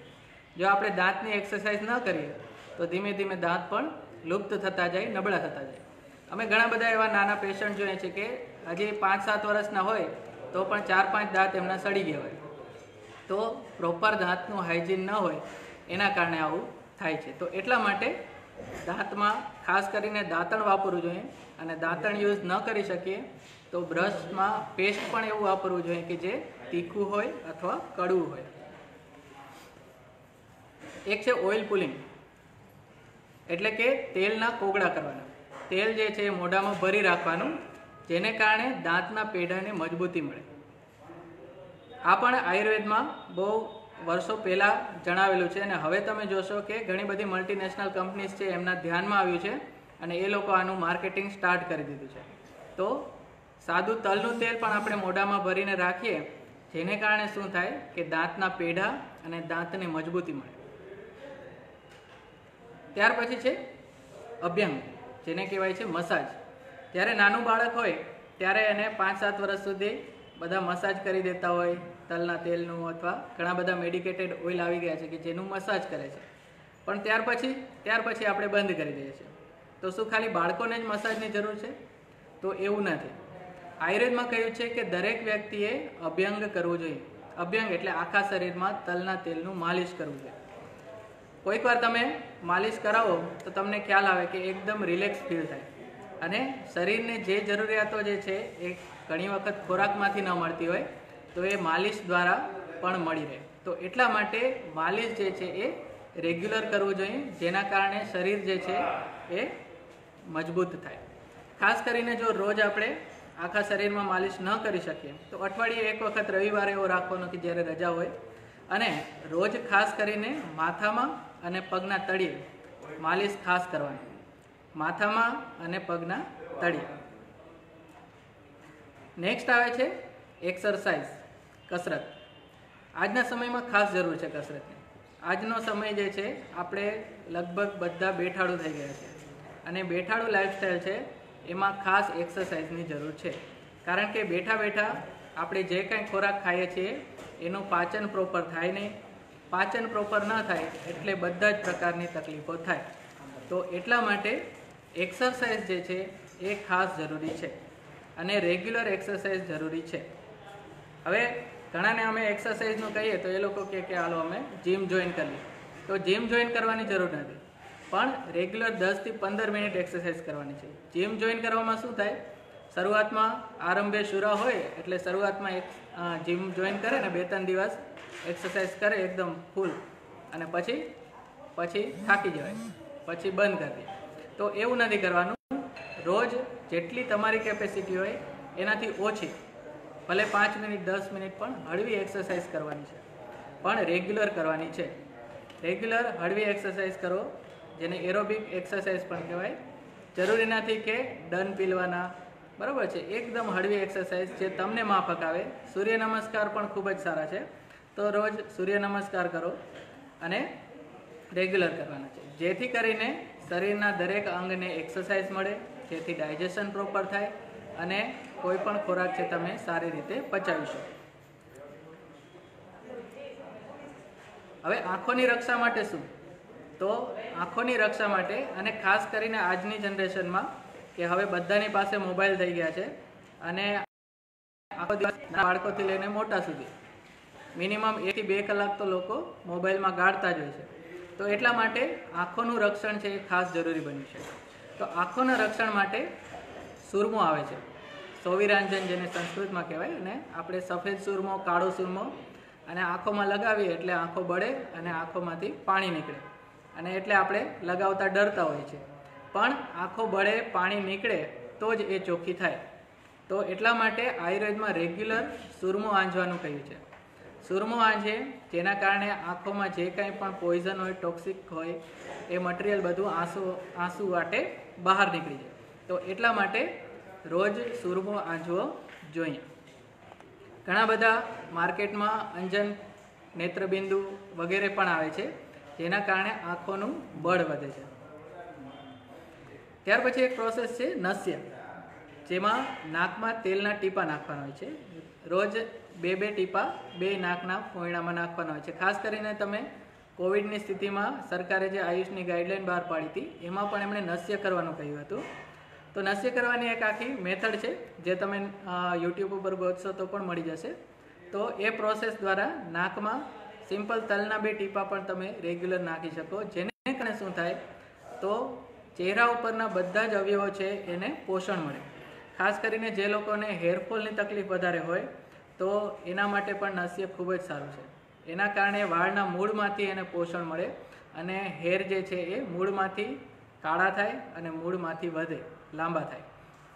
જો આપણે દાંતની એક્સરસાઇઝ ન કરીએ, તો ધીમે ધીમે દાંત પણ લુપ્ત થતા જાય, નબળા થતા જાય. અમે ઘણા બધા એવા નાના પેશન્ટ જોઈએ છે કે હજી પાંચ સાત વર્ષના હોય, તો પણ ચાર પાંચ દાંત એમના સડી ગયા હોય. તો પ્રોપર દાંતનું હાઇજીન ન હોય, એના કારણે આવું થાય છે. તો એટલા માટે દાંતમાં ખાસ કરીને દાંતણ વાપરવું જોઈએ અને દાંતણ યુઝ ન કરી શકીએ તો બ્રશમાં પેસ્ટ પણ એવું વાપરવું જોઈએ કે જે તીખું હોય અથવા કડવું હોય. એક છે ઓઇલ પુલિંગ એટલે કે તેલના કોગળા કરવાના. તેલ જે છે એ મોઢામાં ભરી રાખવાનું જેને કારણે દાંતના પેઢાને મજબૂતી મળે. આ પણ આયુર્વેદમાં બહુ વર્ષો પહેલાં જણાવેલું છે અને હવે તમે જોશો કે ઘણી બધી મલ્ટીનેશનલ કંપનીઝ છે, એમના ધ્યાનમાં આવ્યું છે અને એ લોકો આનું માર્કેટિંગ સ્ટાર્ટ કરી દીધું છે. તો સાદું તલનું તેલ પણ આપણે મોઢામાં ભરીને રાખીએ, જેને કારણે શું થાય કે દાંતના પેઢા અને દાંતને મજબૂતી મળે. ત્યાર પછી છે અભ્યંગ, જેને કહેવાય છે મસાજ. જ્યારે નાનું બાળક હોય, ત્યારે એને પાંચ સાત વર્ષ સુધી બધા મસાજ કરી દેતા હોય તલના તેલનું અથવા ઘણા બધા મેડિકેટેડ ઓઇલ આવી ગયા છે કે જેનું મસાજ કરે છે. પણ ત્યાર પછી ત્યાર પછી આપણે બંધ કરી દઈએ છીએ. તો શું ખાલી બાળકોને જ મસાજની જરૂર છે? તો એવું નથી. આયુર્વેદમાં કહ્યું છે કે દરેક વ્યક્તિએ અભ્યંગ કરવું જોઈએ. અભ્યંગ એટલે આખા શરીરમાં તલના તેલનું માલિશ કરવું જોઈએ. કોઈક વાર તમે માલિશ કરાવો તો તમને ખ્યાલ આવે કે એકદમ રિલેક્સ ફીલ થાય. અને શરીરને જે જરૂરિયાતો જે છે એ ઘણી વખત ખોરાકમાંથી ન મળતી હોય, તો એ માલિશ દ્વારા પણ મળી રહે. તો એટલા માટે માલિશ જે છે એ રેગ્યુલર કરવું જોઈએ, જેના કારણે શરીર જે છે એ મજબૂત થાય. ખાસ કરીને જો રોજ આપણે આખા શરીરમાં માલિશ ન કરી શકીએ, તો અઠવાડિયે એક વખત રવિવારે એવો રાખવાનો કે જ્યારે રજા હોય. અને રોજ ખાસ કરીને માથામાં અને પગના તળિયે માલિશ ખાસ કરવાની. માથામાં અને પગના તળિયે. નેક્સ્ટ આવે છે એક્સરસાઇઝ કસરત. આજના સમયમાં ખાસ જરૂર છે કસરતની. આજનો સમય જે છે, આપણે લગભગ બધા બેઠાડું થઈ ગયા છે. અને બેઠાડું લાઈફસ્ટાઈલ છે, એમાં ખાસ એક્સરસાઇઝની જરૂર છે. કારણ કે બેઠા બેઠા આપણે જે કાંઈ ખોરાક ખાઈએ છીએ, એનું પાચન પ્રોપર થાય નહીં. પાચન પ્રોપર ન થાય એટલે બધા જ પ્રકારની તકલીફો થાય. તો એટલા માટે એક્સરસાઇઝ જે છે, એ ખાસ જરૂરી છે. અને રેગ્યુલર એક્સરસાઇઝ જરૂરી છે. હવે ઘણાને અમે એક્સરસાઇઝનું કહીએ તો એ લોકો કહે કે હાલો અમે જીમ જોઈન કરીએ તો જીમ જોઈન કરવાની જરૂર નથી. પણ રેગ્યુલર દસથી પંદર મિનિટ એક્સરસાઇઝ કરવાની છે. જીમ જોઈન કરવામાં શું થાય? શરૂઆતમાં આરંભે શુરા હોય એટલે શરૂઆતમાં એક જીમ જોઈન કરે ને બે ત્રણ દિવસ એક્સરસાઇઝ કરે એકદમ ફૂલ અને પછી પછી થાકી જવાય. પછી બંધ કરી દે. તો એવું નથી કરવાનું. રોજ જેટલી તમારી કેપેસિટી હોય, એનાથી ઓછી, ભલે પાંચ મિનિટ, દસ મિનિટ, પણ હળવી એક્સરસાઇઝ કરવાની છે. પણ રેગ્યુલર કરવાની છે. રેગ્યુલર હળવી એક્સરસાઇઝ કરો, જેને એરોબિક એક્સરસાઇઝ પણ કહેવાય. જરૂરી નથી કે ડન પીલવાના. બરાબર છે? એકદમ હળવી એક્સરસાઇઝ જે તમને માફક આવે. સૂર્ય નમસ્કાર પણ ખૂબ જ સારા છે. તો રોજ સૂર્ય નમસ્કાર કરો અને રેગ્યુલર કરવાના છે. જેથી કરીને શરીરના દરેક અંગને એક્સરસાઇઝ મળે જેથી ડાયજેશન પ્રોપર થાય અને કોઈ પણ ખોરાક છે તમે સારી રીતે પચાવી શકો. હવે આંખોની રક્ષા માટે શું? તો આંખોની રક્ષા માટે અને ખાસ કરીને આજની જનરેશનમાં કે હવે બધાની પાસે મોબાઈલ થઈ ગયા છે અને આખો દિવસ બાળકોથી લઈને મોટા સુધી. મિનિમમ એકથી બે કલાક તો લોકો મોબાઈલમાં ગાળતા જ હોય છે. તો એટલા માટે આંખોનું રક્ષણ છે એ ખાસ જરૂરી બન્યું છે. તો આંખોના રક્ષણ માટે સુરમો આવે છે. સોવિરાંજન જેને સંસ્કૃતમાં કહેવાય અને આપણે સફેદ સુરમો, કાળો સુરમો અને આંખોમાં લગાવીએ એટલે આંખો બળે અને આંખોમાંથી પાણી નીકળે. અને એટલે આપણે લગાવતા ડરતા હોઈએ છીએ. પણ આંખો બળે, પાણી નીકળે તો જ એ ચોખ્ખી થાય. તો એટલા માટે આયુર્વેદમાં રેગ્યુલર સુરમો આંજવાનું કહ્યું છે. સુરમો આંજે જેના કારણે આંખોમાં જે કાંઈ પણ પોઈઝન હોય ટોક્સિક હોય, એ મટીરિયલ બધું આંસુ આંસુ વાટે બહાર નીકળી જાય. તો એટલા માટે રોજ સુરમો આંજવો જોઈએ. ઘણા બધા માર્કેટમાં અંજન, નેત્રબિંદુ વગેરે પણ આવે છે, જેના કારણે આંખોનું બળ વધે છે. ત્યાર પછી એક પ્રોસેસ છે, નસ્ય, જેમાં નાકમાં તેલના ટીપા નાખવાના હોય છે. રોજ બે બે ટીપા બે નાકના પોયણામાં નાખવાના હોય છે. ખાસ કરીને તમે કોવિડની સ્થિતિમાં સરકારે જે આયુષની ગાઈડલાઈન બહાર પાડી હતી, એમાં પણ એમણે નસ્ય કરવાનું કહ્યું હતું. તો નસ્ય કરવાની એક આખી મેથડ છે, જે તમે યુટ્યુબ ઉપર ગોતશો તો પણ મળી જશે. તો એ પ્રોસેસ દ્વારા નાકમાં સિમ્પલ તલના બે ટીપા પણ તમે રેગ્યુલર નાખી શકો. જેને કારણે શું થાય? તો ચહેરા ઉપરના બધા જ અવયવો છે, એને પોષણ મળે. ખાસ કરીને જે લોકોને હેરફોલની તકલીફ વધારે હોય તો એના માટે પણ નસ્ય ખૂબ જ સારું છે. એના કારણે વાળના મૂળમાંથી એને પોષણ મળે અને હેર જે છે એ મૂળમાંથી કાળા થાય અને મૂળમાંથી વધે, લાંબા થાય.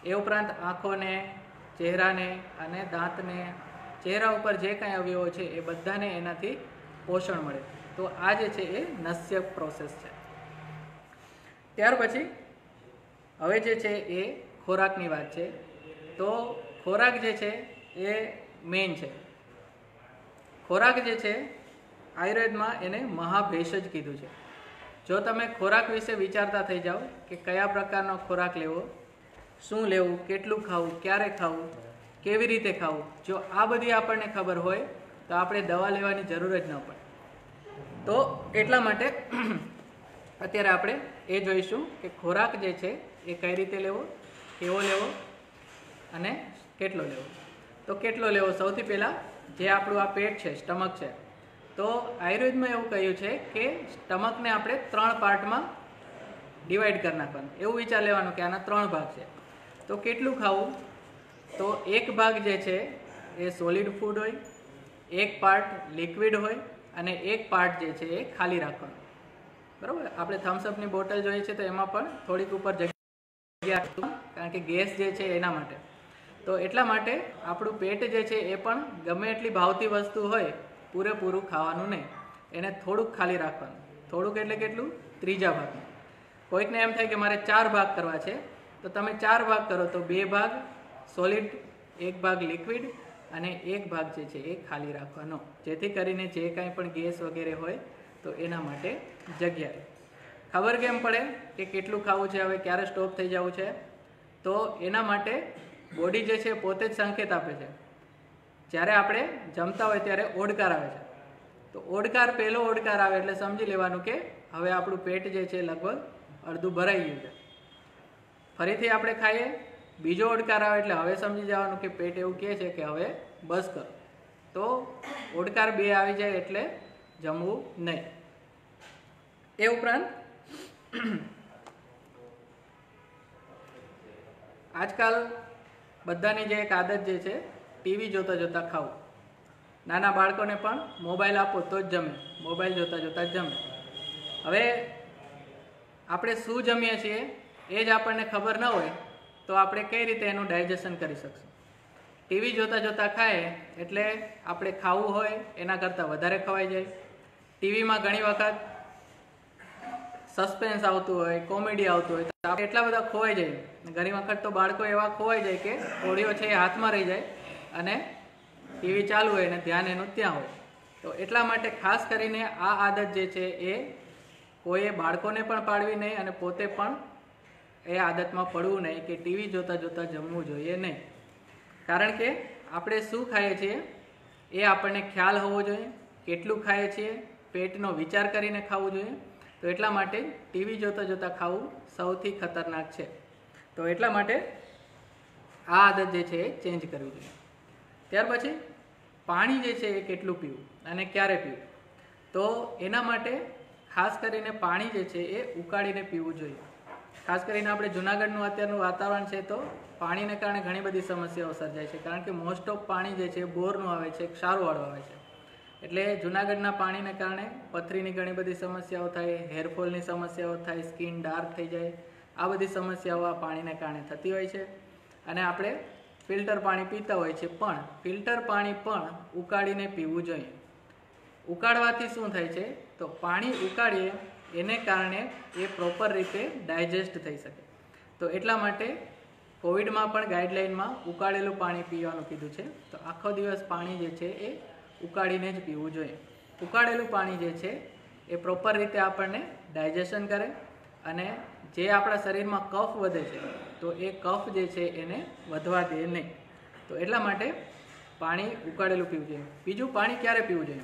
એ ઉપરાંત આંખોને, ચહેરાને અને દાંતને, ચહેરા ઉપર જે કાંઈ અવયવો છે એ બધાને એનાથી પોષણ મળે. તો આ જે છે એ નસ્ય પ્રોસેસ છે. ત્યાર પછી હવે જે છે એ ખોરાકની વાત છે. તો ખોરાક જે છે એ મેઇન છે. ખોરાક જે છે, આયુર્વેદમાં એને મહાભેષ જ કીધું છે. જો તમે ખોરાક વિશે વિચારતા થઈ જાઓ કે કયા પ્રકારનો ખોરાક લેવો, શું લેવું, કેટલું ખાવું, ક્યારે ખાવું, કેવી રીતે ખાવું, જો આ બધી આપણને ખબર હોય, તો આપણે દવા લેવાની જરૂર જ ન પડે. તો એટલા માટે અત્યારે આપણે એ જોઈશું કે ખોરાક જે છે, એ કઈ રીતે લેવો, કેવો લેવો અને કેટલો લેવો. તો કેટલો લેવો? સૌથી પહેલાં જે આપણું આ પેટ છે, સ્ટમક છે, તો આયુર્વેદમાં એવું કહ્યું છે કે સ્ટમકને આપણે ત્રણ પાર્ટમાં ડિવાઈડ કરી નાખવાનું. એવું વિચાર લેવાનું કે આના ત્રણ ભાગ છે. તો કેટલું ખાવું? તો એક ભાગ જે છે એ સોલિડ ફૂડ હોય, એક પાર્ટ લિક્વિડ હોય અને એક પાર્ટ જે છે એ ખાલી રાખવાનું. બરાબર? આપણે થમ્સઅપની બોટલ જોઈએ છે તો એમાં પણ થોડીક ઉપર જગ્યા કારણ કે ગેસ જે છે એના માટે. તો એટલા માટે આપણું પેટ જે છે એ પણ ગમે એટલી ભાવતી વસ્તુ હોય, પૂરેપૂરું ખાવાનું નહીં. એને થોડુંક ખાલી રાખવાનું. થોડુંક એટલે કેટલું? ત્રીજા ભાગનું. કોઈકને એમ થાય કે મારે ચાર ભાગ કરવા છે, તો તમે ચાર ભાગ કરો તો બે ભાગ સોલિડ એક ભાગ લિક્વિડ અને એક ભાગ જે છે એ ખાલી રાખવાનો. જેથી કરીને જે કાંઈ પણ ગેસ વગેરે હોય, તો એના માટે જગ્યા. ખબર કેમ પડે કે કેટલું ખાવું છે, હવે ક્યારે સ્ટોપ થઈ જવું છે? તો એના માટે બોડી જે છે પોતે જ સંકેત આપે છે. જ્યારે આપણે જમતા હોય ત્યારે ઓડકાર આવે છે. તો ઓડકાર, પહેલો ઓડકાર આવે એટલે સમજી લેવાનું કે હવે આપણું પેટ જે છે લગભગ અડધું ભરાઈ ગયું છે. ફરીથી આપણે ખાઈએ, બીજો ઓડકાર આવે એટલે હવે સમજી જવાનું કે પેટ એવું કહે છે કે હવે બસ કરો. તો ઓડકાર બે આવી જાય એટલે જમવું નહીં. એ ઉપરાંત આજકાલ બધાની જે એક આદત જે છે ટીવી જોતા જોતા ખાવું નાના બાળકોને પણ મોબાઈલ આપો તો જ જમે. મોબાઈલ જોતા જોતા જ જમે. હવે આપણે શું જમીએ છીએ એ જ આપણને ખબર ન હોય તો આપણે કઈ રીતે એનું ડાયજેશન કરી શકશું. ટીવી જોતા જોતા ખાય એટલે આપણે ખાવું હોય એના કરતાં વધારે ખવાઈ જાય. ટીવીમાં ઘણી વખત સસ્પેન્સ આવતું હોય કોમેડી આવતું હોય, તો આપણે એટલા બધા ખોવાઈ જાય. ઘણી વખત તો બાળકો એવા ખોવાઈ જાય કે ઓડિયો છે એ હાથમાં રહી જાય અને ટીવી ચાલુ હોય અને ધ્યાન એનું ત્યાં હોય. તો એટલા માટે ખાસ કરીને આ આદત જે છે એ કોઈએ બાળકોને પણ પાડવી નહીં અને પોતે પણ એ આદતમાં પડવું નહીં કે ટીવી જોતાં જોતાં જમવું જોઈએ નહીં. કારણ કે આપણે શું ખાઈએ છીએ? એ આપણને ખ્યાલ હોવો જોઈએ, કેટલું ખાઈએ છીએ, પેટનો વિચાર કરીને ખાવું જોઈએ તો એટલા માટે ટીવી જોતાં જોતાં ખાવું સૌથી ખતરનાક છે. તો એટલા માટે આ આદત જે છે એ ચેન્જ કરવી જોઈએ. ત્યાર પછી પાણી જે છે એ કેટલું પીવું અને ક્યારે પીવું? તો એના માટે ખાસ કરીને પાણી જે છે એ ઉકાળીને પીવું જોઈએ. ખાસ કરીને આપણે જુનાગઢનું અત્યારનું વાતાવરણ છે તો પાણીને કારણે ઘણી બધી સમસ્યાઓ સર્જાય છે. કારણ કે મોસ્ટ ઓફ પાણી જે છે બોરનું આવે છે ક્ષારવાળું આવે છે. એટલે જુનાગઢના પાણીને કારણે પથરીની ઘણી બધી સમસ્યાઓ થાય, હેરફોલની સમસ્યાઓ થાય, સ્કિન ડાર્ક થઈ જાય, આ બધી સમસ્યાઓ આ પાણીને કારણે થતી હોય છે. અને આપણે ફિલ્ટર પાણી પીતા હોય છે, પણ ફિલ્ટર પાણી પણ ઉકાળીને પીવું જોઈએ. ઉકાળવાથી શું થાય છે? તો પાણી ઉકાળીએ, એને કારણે એ પ્રોપર રીતે ડાયજેસ્ટ થઈ શકે. તો એટલા માટે કોવિડમાં પણ ગાઈડલાઇનમાં ઉકાળેલું પાણી પીવાનું કીધું છે. તો આખો દિવસ પાણી જે છે એ ઉકાળીને જ પીવું જોઈએ. ઉકાળેલું પાણી જે છે, એ પ્રોપર રીતે આપણને ડાયજેશન કરે અને જે આપણા શરીરમાં કફ વધે છે, તો એ કફ જે છે એને વધવા દે નહીં. તો એટલા માટે પાણી ઉકાળેલું પીવું જોઈએ. બીજું, પાણી ક્યારે પીવું જોઈએ?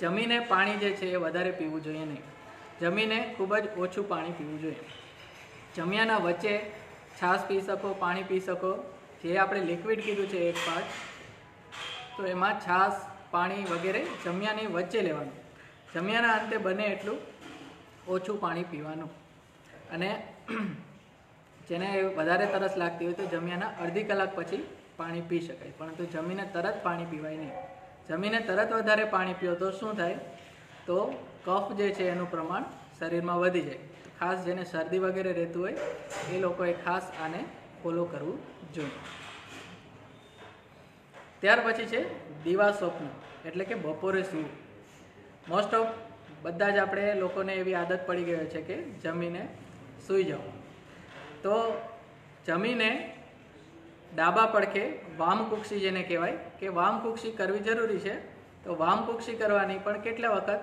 જમીને પાણી જે છે એ વધારે પીવું જોઈએ નહીં. જમીને ખૂબ જ ઓછું પાણી પીવું જોઈએ. જમ્યાના વચ્ચે છાશ પી શકો, પાણી પી શકો. જે આપણે લિક્વિડ કીધું છે એક પાર્ટ તો એમાં છાશ, પાણી વગેરે જમ્યાની વચ્ચે લેવાનું. જમ્યાના અંતે બને એટલું ઓછું પાણી પીવાનું. અને જેને વધારે તરસ લાગતી હોય તો જમ્યાના અડધી કલાક પછી પાણી પી શકાય. પરંતુ જમીને તરત પાણી પીવાય નહીં. જમીને તરત વધારે પાણી પીઓ તો શું થાય? તો કફ જે છે એનું પ્રમાણ શરીરમાં વધી જાય. ખાસ જેને શરદી વગેરે રહેતું હોય, એ લોકોએ ખાસ આને ફોલો કરવું જોઈએ. ત્યાર પછી છે દીવા સ્વપ્ન, એટલે કે બપોરે સૂવું મોસ્ટ ઓફ બધા જ આપણે લોકોને એવી આદત પડી ગઈ છે કે જમીને સૂઈ જાઓ તો જમીને ડાબા પડખે વામકુક્ષી જેને કહેવાય, કે વામકુક્ષી કરવી જરૂરી છે. તો વામકુક્ષી કરવાની પણ કેટલા વખત?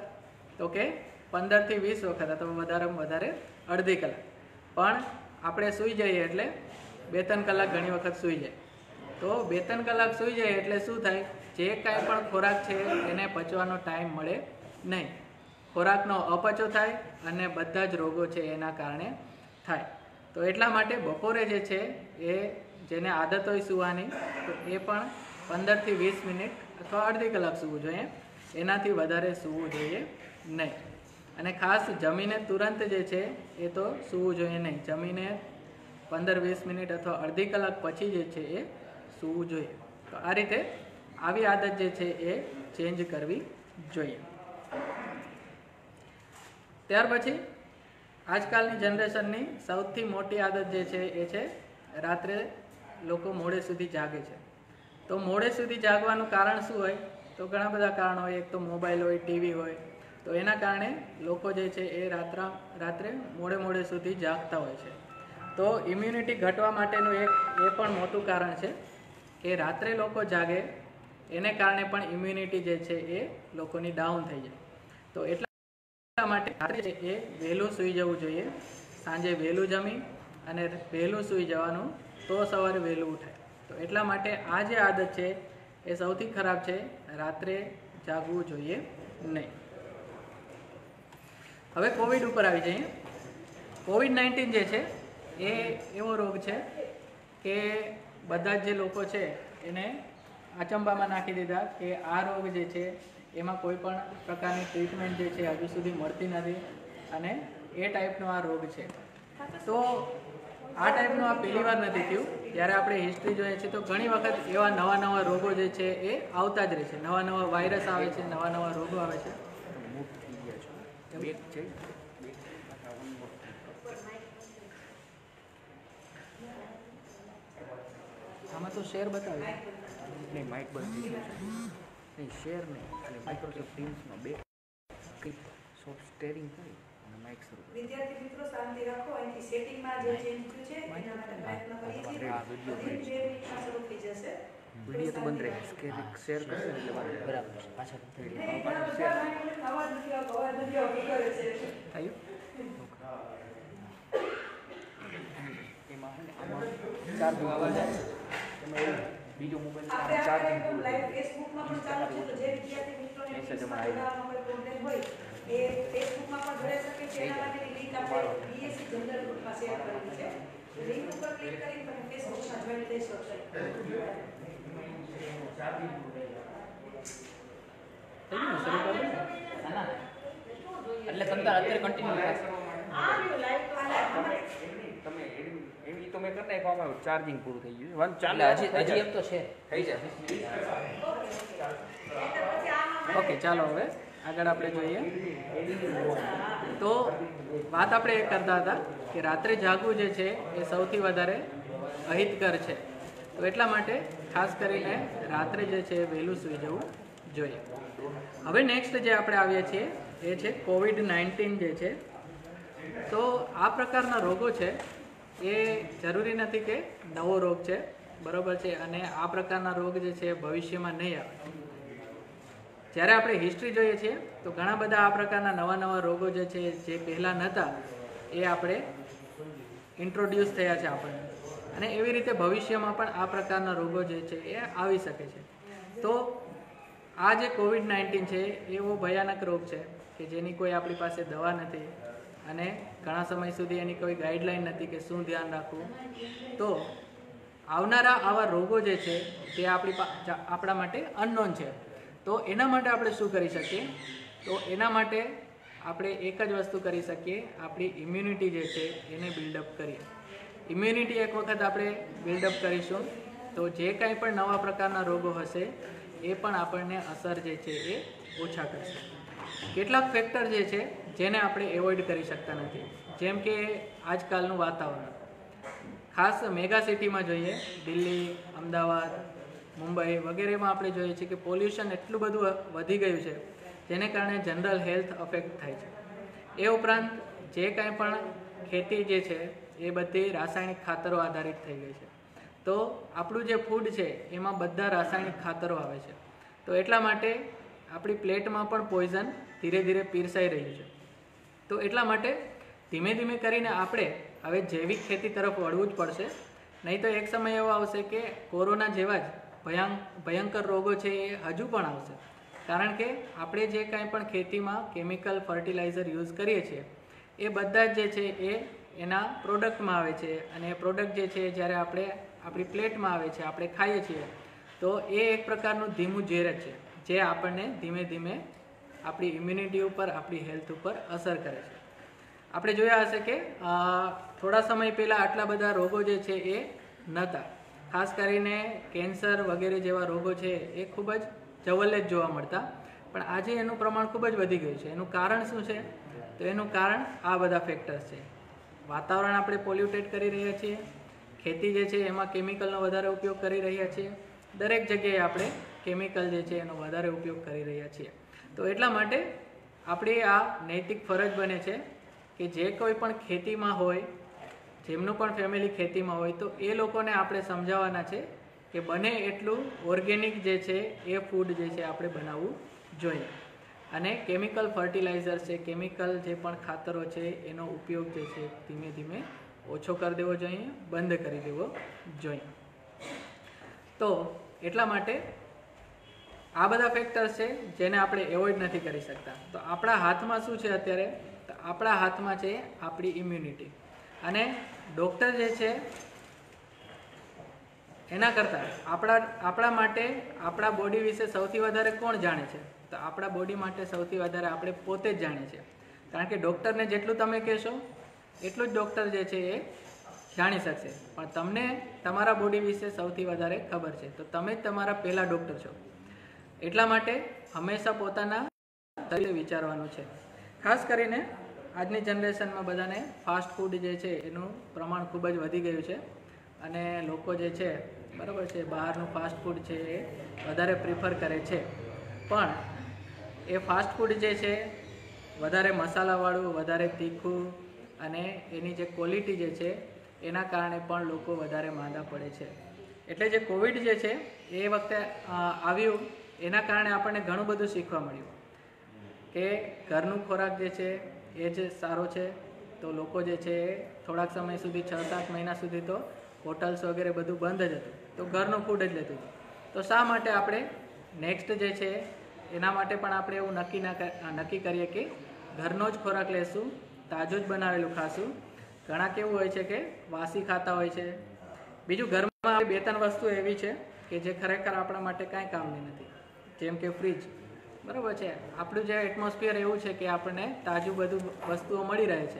તો કે પંદરથી વીસ વખત અથવા વધારેમાં વધારે અડધી કલાક. પણ આપણે સૂઈ જઈએ એટલે બે ત્રણ કલાક ઘણી વખત સૂઈ જાય. તો બે ત્રણ કલાક સૂઈ જાય એટલે શું થાય? જે કાંઈ પણ ખોરાક છે એને પચવાનો ટાઈમ મળે નહીં. ખોરાકનો અપચો થાય અને બધા જ રોગો છે એના કારણે થાય. તો એટલા માટે બપોરે જે છે એ જેને આદત હોય સૂવાની, તો એ પણ પંદરથી વીસ મિનિટ અથવા અડધી કલાક સૂવું જોઈએ. એનાથી વધારે સૂવું જોઈએ નહીં. અને ખાસ જમીને તુરંત જે છે એ તો સૂવું જોઈએ નહીં. જમીને પંદર વીસ મિનિટ અથવા અડધી કલાક પછી જે છે એ સૂવું જોઈએ. તો આ રીતે આવી આદત જે છે એ ચેન્જ કરવી જોઈએ. ત્યાર પછી આજકાલની જનરેશનની સૌથી મોટી આદત જે છે એ છે રાત્રે લોકો મોડે સુધી જાગે છે. તો મોડે સુધી જાગવાનું કારણ શું હોય? તો ઘણા બધા કારણો હોય. એક તો મોબાઈલ હોય, ટીવી હોય. તો એના કારણે લોકો જે છે એ રાત્રા, રાત્રે મોડે મોડે સુધી જાગતા હોય છે. તો ઇમ્યુનિટી ઘટવા માટેનું એક, એ પણ મોટું કારણ છે કે રાત્રે લોકો જાગે, એને કારણે પણ ઇમ્યુનિટી જે છે એ લોકોની ડાઉન થઈ જાય. તો એટલા માટે રાત્રે એ વહેલું સૂઈ જવું જોઈએ. સાંજે વહેલું જમી અને વહેલું સૂઈ જવાનું તો સવારે વહેલું ઉઠાય. તો એટલા માટે આ જે આદત છે એ સૌથી ખરાબ છે, રાત્રે જાગવું જોઈએ નહીં. હવે કોવિડ ઉપર આવી જઈએ. કોવિડ નાઇન્ટીન જે છે એ એવો રોગ છે કે બધા જ લોકો છે, એને અચંબામાં નાખી દીધા કે આ રોગ જે છે, એમાં કોઈ પણ પ્રકારની ટ્રીટમેન્ટ જે છે, હજુ સુધી મળતી નથી અને એ ટાઈપનો આ રોગ છે. તો આ ટાઈપનું આ પહેલી વાર નથી થયું. જ્યારે આપણે હિસ્ટ્રી જોઈએ છીએ તો ઘણી વખત એવા નવા નવા રોગો જે છે, એ આવતા જ રહે છે. નવા નવા વાયરસ આવે છે, નવા નવા રોગો આવે છે બેગ છે આમાં તો શેર બતાવે નહીં માઇક બંધ છે નહીં શેર નહીં. અને માઇક્રોસોફ્ટ ટીમ્સનો બે ક્લિક સોફ્ટ સ્ટેરિંગ કરી અને માઇક શરૂ કરી. વિદ્યાર્થી મિત્રો શાંતિ રાખો. અહીંથી સેટિંગમાં જે ચેન્જ થયું છે એના માટે પ્રયત્ન કરીએ છીએ. હા, વીડિયો બધી જ બે મિનિટમાં શરૂ થઈ જશે. વીડિયો તો બંધ રહે. શેર શેર કરશે એટલે બરાબર પાછા નહીં, બરાબર, બરાબર, અવાજ નથી આવતો, અવાજ નથી આવતો, કરે છે. થયું એમાં આમાં એમાં એવું બીજો મોબાઈલ ચાર્જિંગ કાર્યક્રમ live ફેસબુકમાં પણ ચાલુ છે, તો જે વિદ્યાર્થી મિત્રોને મેસેજ કોઈ problem હોય, એ ફેસબુકમાં પણ જોડાઈ શકે છે. એના માટેની link આપણે BSc જનરલ ગ્રુપમાં share કરેલી છે. ઉપર કરીને તમે ફેસબુકમાં થઈ શકશો. શરૂ? એટલે તમ અત્યારે કન્ટિન્યુ આ તો તમે એવી એવી તો મેં કરી નાખ્યો આમાં ચાર્જિંગ પૂરું થઈ ગયું. વન ચાલે હજી હજી એમ તો છે. થઈ જાય. ઓકે ચાલો હવે. આગળ આપણે જોઈએ. તો વાત આપણે એ કરતા હતા કે રાત્રે જાગવું જે છે એ સૌથી વધારે અહિતકર છે. તો એટલા માટે ખાસ કરીને રાત્રે જે છે એ વહેલું સૂઈ જવું જોઈએ. હવે નેક્સ્ટ જે આપણે આવીએ છીએ એ છે કોવિડ નાઇન્ટીન જે છે. તો આ પ્રકારના રોગો છે એ જરૂરી નથી કે નવો રોગ છે. બરોબર છે? અને આ પ્રકારના રોગ જે છે, ભવિષ્યમાં નહીં આવે. જ્યારે આપણે હિસ્ટ્રી જોઈએ છીએ, તો ઘણા બધા આ પ્રકારના નવા નવા રોગો જે છે, જે પહેલાં નહોતા એ આપણે ઇન્ટ્રોડ્યુસ થયા છે આપણને. અને એવી રીતે ભવિષ્યમાં પણ આ પ્રકારના રોગો જે છે, એ આવી શકે છે. તો આ જે કોવિડ નાઇન્ટીન છે એવો ભયાનક રોગ છે કે જેની કોઈ આપણી પાસે દવા નથી અને ઘણા સમય સુધી એની કોઈ ગાઈડલાઈન નથી કે શું ધ્યાન રાખવું. તો આવનારા આવા રોગો જે છે, તે આપણી આપણા માટે અનનોન છે. તો એના માટે આપણે શું કરી શકીએ? તો એના માટે આપણે એક જ વસ્તુ કરી શકીએ, આપણી ઇમ્યુનિટી જે છે, એને બિલ્ડઅપ કરીએ. ઇમ્યુનિટી એક વખત આપણે બિલ્ડઅપ કરીશું, તો જે કાંઈ પણ નવા પ્રકારના રોગો હશે, એ પણ આપણને અસર જે છે, એ ઓછા કરશે. કેટલાક ફેક્ટર જે છે, જેને આપણે એવોઇડ કરી શકતા નથી. જેમ કે આજકાલનું વાતાવરણ. ખાસ મેગા સિટીમાં જોઈએ, દિલ્હી, અમદાવાદ, મુંબઈ વગેરેમાં આપણે જોઈએ છીએ કે પોલ્યુશન એટલું બધું વધી ગયું છે, જેને કારણે જનરલ હેલ્થ અફેક્ટ થાય છે. એ ઉપરાંત જે કાંઈ પણ ખેતી જે છે, એ બધી રાસાયણિક ખાતરો આધારિત થઈ ગઈ છે. તો આપણું જે ફૂડ છે, એમાં બધા રાસાયણિક ખાતરો આવે છે. તો એટલા માટે આપણી પ્લેટમાં પણ પોઈઝન ધીરે ધીરે પીરસાઈ રહ્યું છે. તો એટલા માટે ધીમે ધીમે કરીને આપણે હવે જૈવિક ખેતી તરફ વળવું જ પડશે. નહીં તો એક સમય એવો આવશે કે કોરોના જેવા જ ભયં, ભયંકર રોગો છે એ હજુ પણ આવશે. કારણ કે આપણે જે કાંઈ પણ ખેતીમાં કેમિકલ ફર્ટિલાઇઝર યુઝ કરીએ છીએ, એ બધા જ જે છે એ એના પ્રોડક્ટમાં આવે છે. અને એ પ્રોડક્ટ જે છે જ્યારે આપણે આપણી પ્લેટમાં આવે છે, આપણે ખાઈએ છીએ, તો એ એક પ્રકારનું ધીમું ઝેર જ છે. જે આપણને ધીમે ધીમે આપણી ઇમ્યુનિટી ઉપર, આપણી હેલ્થ ઉપર અસર કરે છે. આપણે જોયા હશે કે થોડા સમય પહેલાં આટલા બધા રોગો જે છે એ નહોતા ખાસ કરીને કેન્સર વગેરે જેવા રોગો છે એ ખૂબ જ જવલ્લે જ જોવા મળતા. પણ આજે એનું પ્રમાણ ખૂબ જ વધી ગયું છે. એનું કારણ શું છે? તો એનું કારણ આ બધા ફેક્ટર્સ છે. વાતાવરણ આપણે પોલ્યુટેડ કરી રહ્યા છીએ. ખેતી જે છે એમાં કેમિકલનો વધારે ઉપયોગ કરી રહ્યા છીએ. દરેક જગ્યાએ આપણે કેમિકલ જે છે એનો વધારે ઉપયોગ કરી રહ્યા છીએ. તો એટલા માટે આપણી આ નૈતિક ફરજ બને છે કે જે કોઈ પણ ખેતીમાં હોય, જેમનું પણ ફેમિલી ખેતીમાં હોય, તો એ લોકોને આપણે સમજાવવાના છે કે બને એટલું ઓર્ગેનિક જે છે એ ફૂડ જે છે આપણે બનાવવું જોઈએ. અને કેમિકલ ફર્ટિલાઇઝર છે કેમિકલ જે પણ ખાતરો છે, એનો ઉપયોગ જે છે ધીમે ધીમે ઓછો કરી દેવો જોઈએ, બંધ કરી દેવો જોઈએ. તો એટલા માટે આ બધા ફેક્ટર્સ છે જેને આપણે એવોઇડ નથી કરી શકતા. તો આપણા હાથમાં શું છે અત્યારે? તો આપણા હાથમાં છે આપણી ઇમ્યુનિટી અને ડૉક્ટર જે છે, એના કરતાં આપણા આપણા માટે આપણા બોડી વિશે સૌથી વધારે કોણ જાણે છે? તો આપણા બોડી માટે સૌથી વધારે આપણે પોતે જ જાણીએ છીએ કારણ કે ડૉક્ટરને જેટલું તમે કહેશો, એટલું જ ડૉક્ટર જે છે એ જાણી શકશે. પણ તમને તમારા બોડી વિશે સૌથી વધારે ખબર છે. તો તમે જ તમારા પહેલા ડૉક્ટર છો. એટલા માટે હંમેશા પોતાના તરીકે વિચારવાનું છે. ખાસ કરીને આજની જનરેશનમાં બધાને ફાસ્ટ ફૂડ જે છે એનું પ્રમાણ ખૂબ જ વધી ગયું છે અને લોકો જે છે, બરાબર છે, બહારનું ફાસ્ટ ફૂડ છે એ વધારે પ્રિફર કરે છે. પણ એ ફાસ્ટ ફૂડ જે છે, વધારે મસાલાવાળું, વધારે તીખું અને એની જે ક્વોલિટી જે છે એના કારણે પણ લોકો વધારે માંદા પડે છે. એટલે જે કોવિડ જે છે એ વખતે આવ્યું એના કારણે આપણને ઘણું બધું શીખવા મળ્યું. કે ઘરનું ખોરાક જે છે, એ જ સારો છે. તો લોકો જે છે એ થોડાક સમય સુધી, છ સાત મહિના સુધી તો હોટલ્સ વગેરે બધું બંધ જ હતું. તો ઘરનું ફૂડ જ લેતું હતું. તો શા માટે આપણે નેક્સ્ટ જે છે, એના માટે પણ આપણે એવું નક્કી નક્કી કરીએ કે ઘરનો જ ખોરાક લેશું, તાજું જ બનાવેલું ખાશું. ઘણા કેવું હોય છે કે વાસી ખાતા હોય છે. બીજું ઘરમાં બે ત્રણ વસ્તુ એવી છે કે જે ખરેખર આપણા માટે કાંઈ કામની નથી. જેમ કે ફ્રીજ બરાબર છે? આપણું જે એટમોસ્ફિયર એવું છે કે આપણને તાજું બધું વસ્તુઓ મળી રહે છે.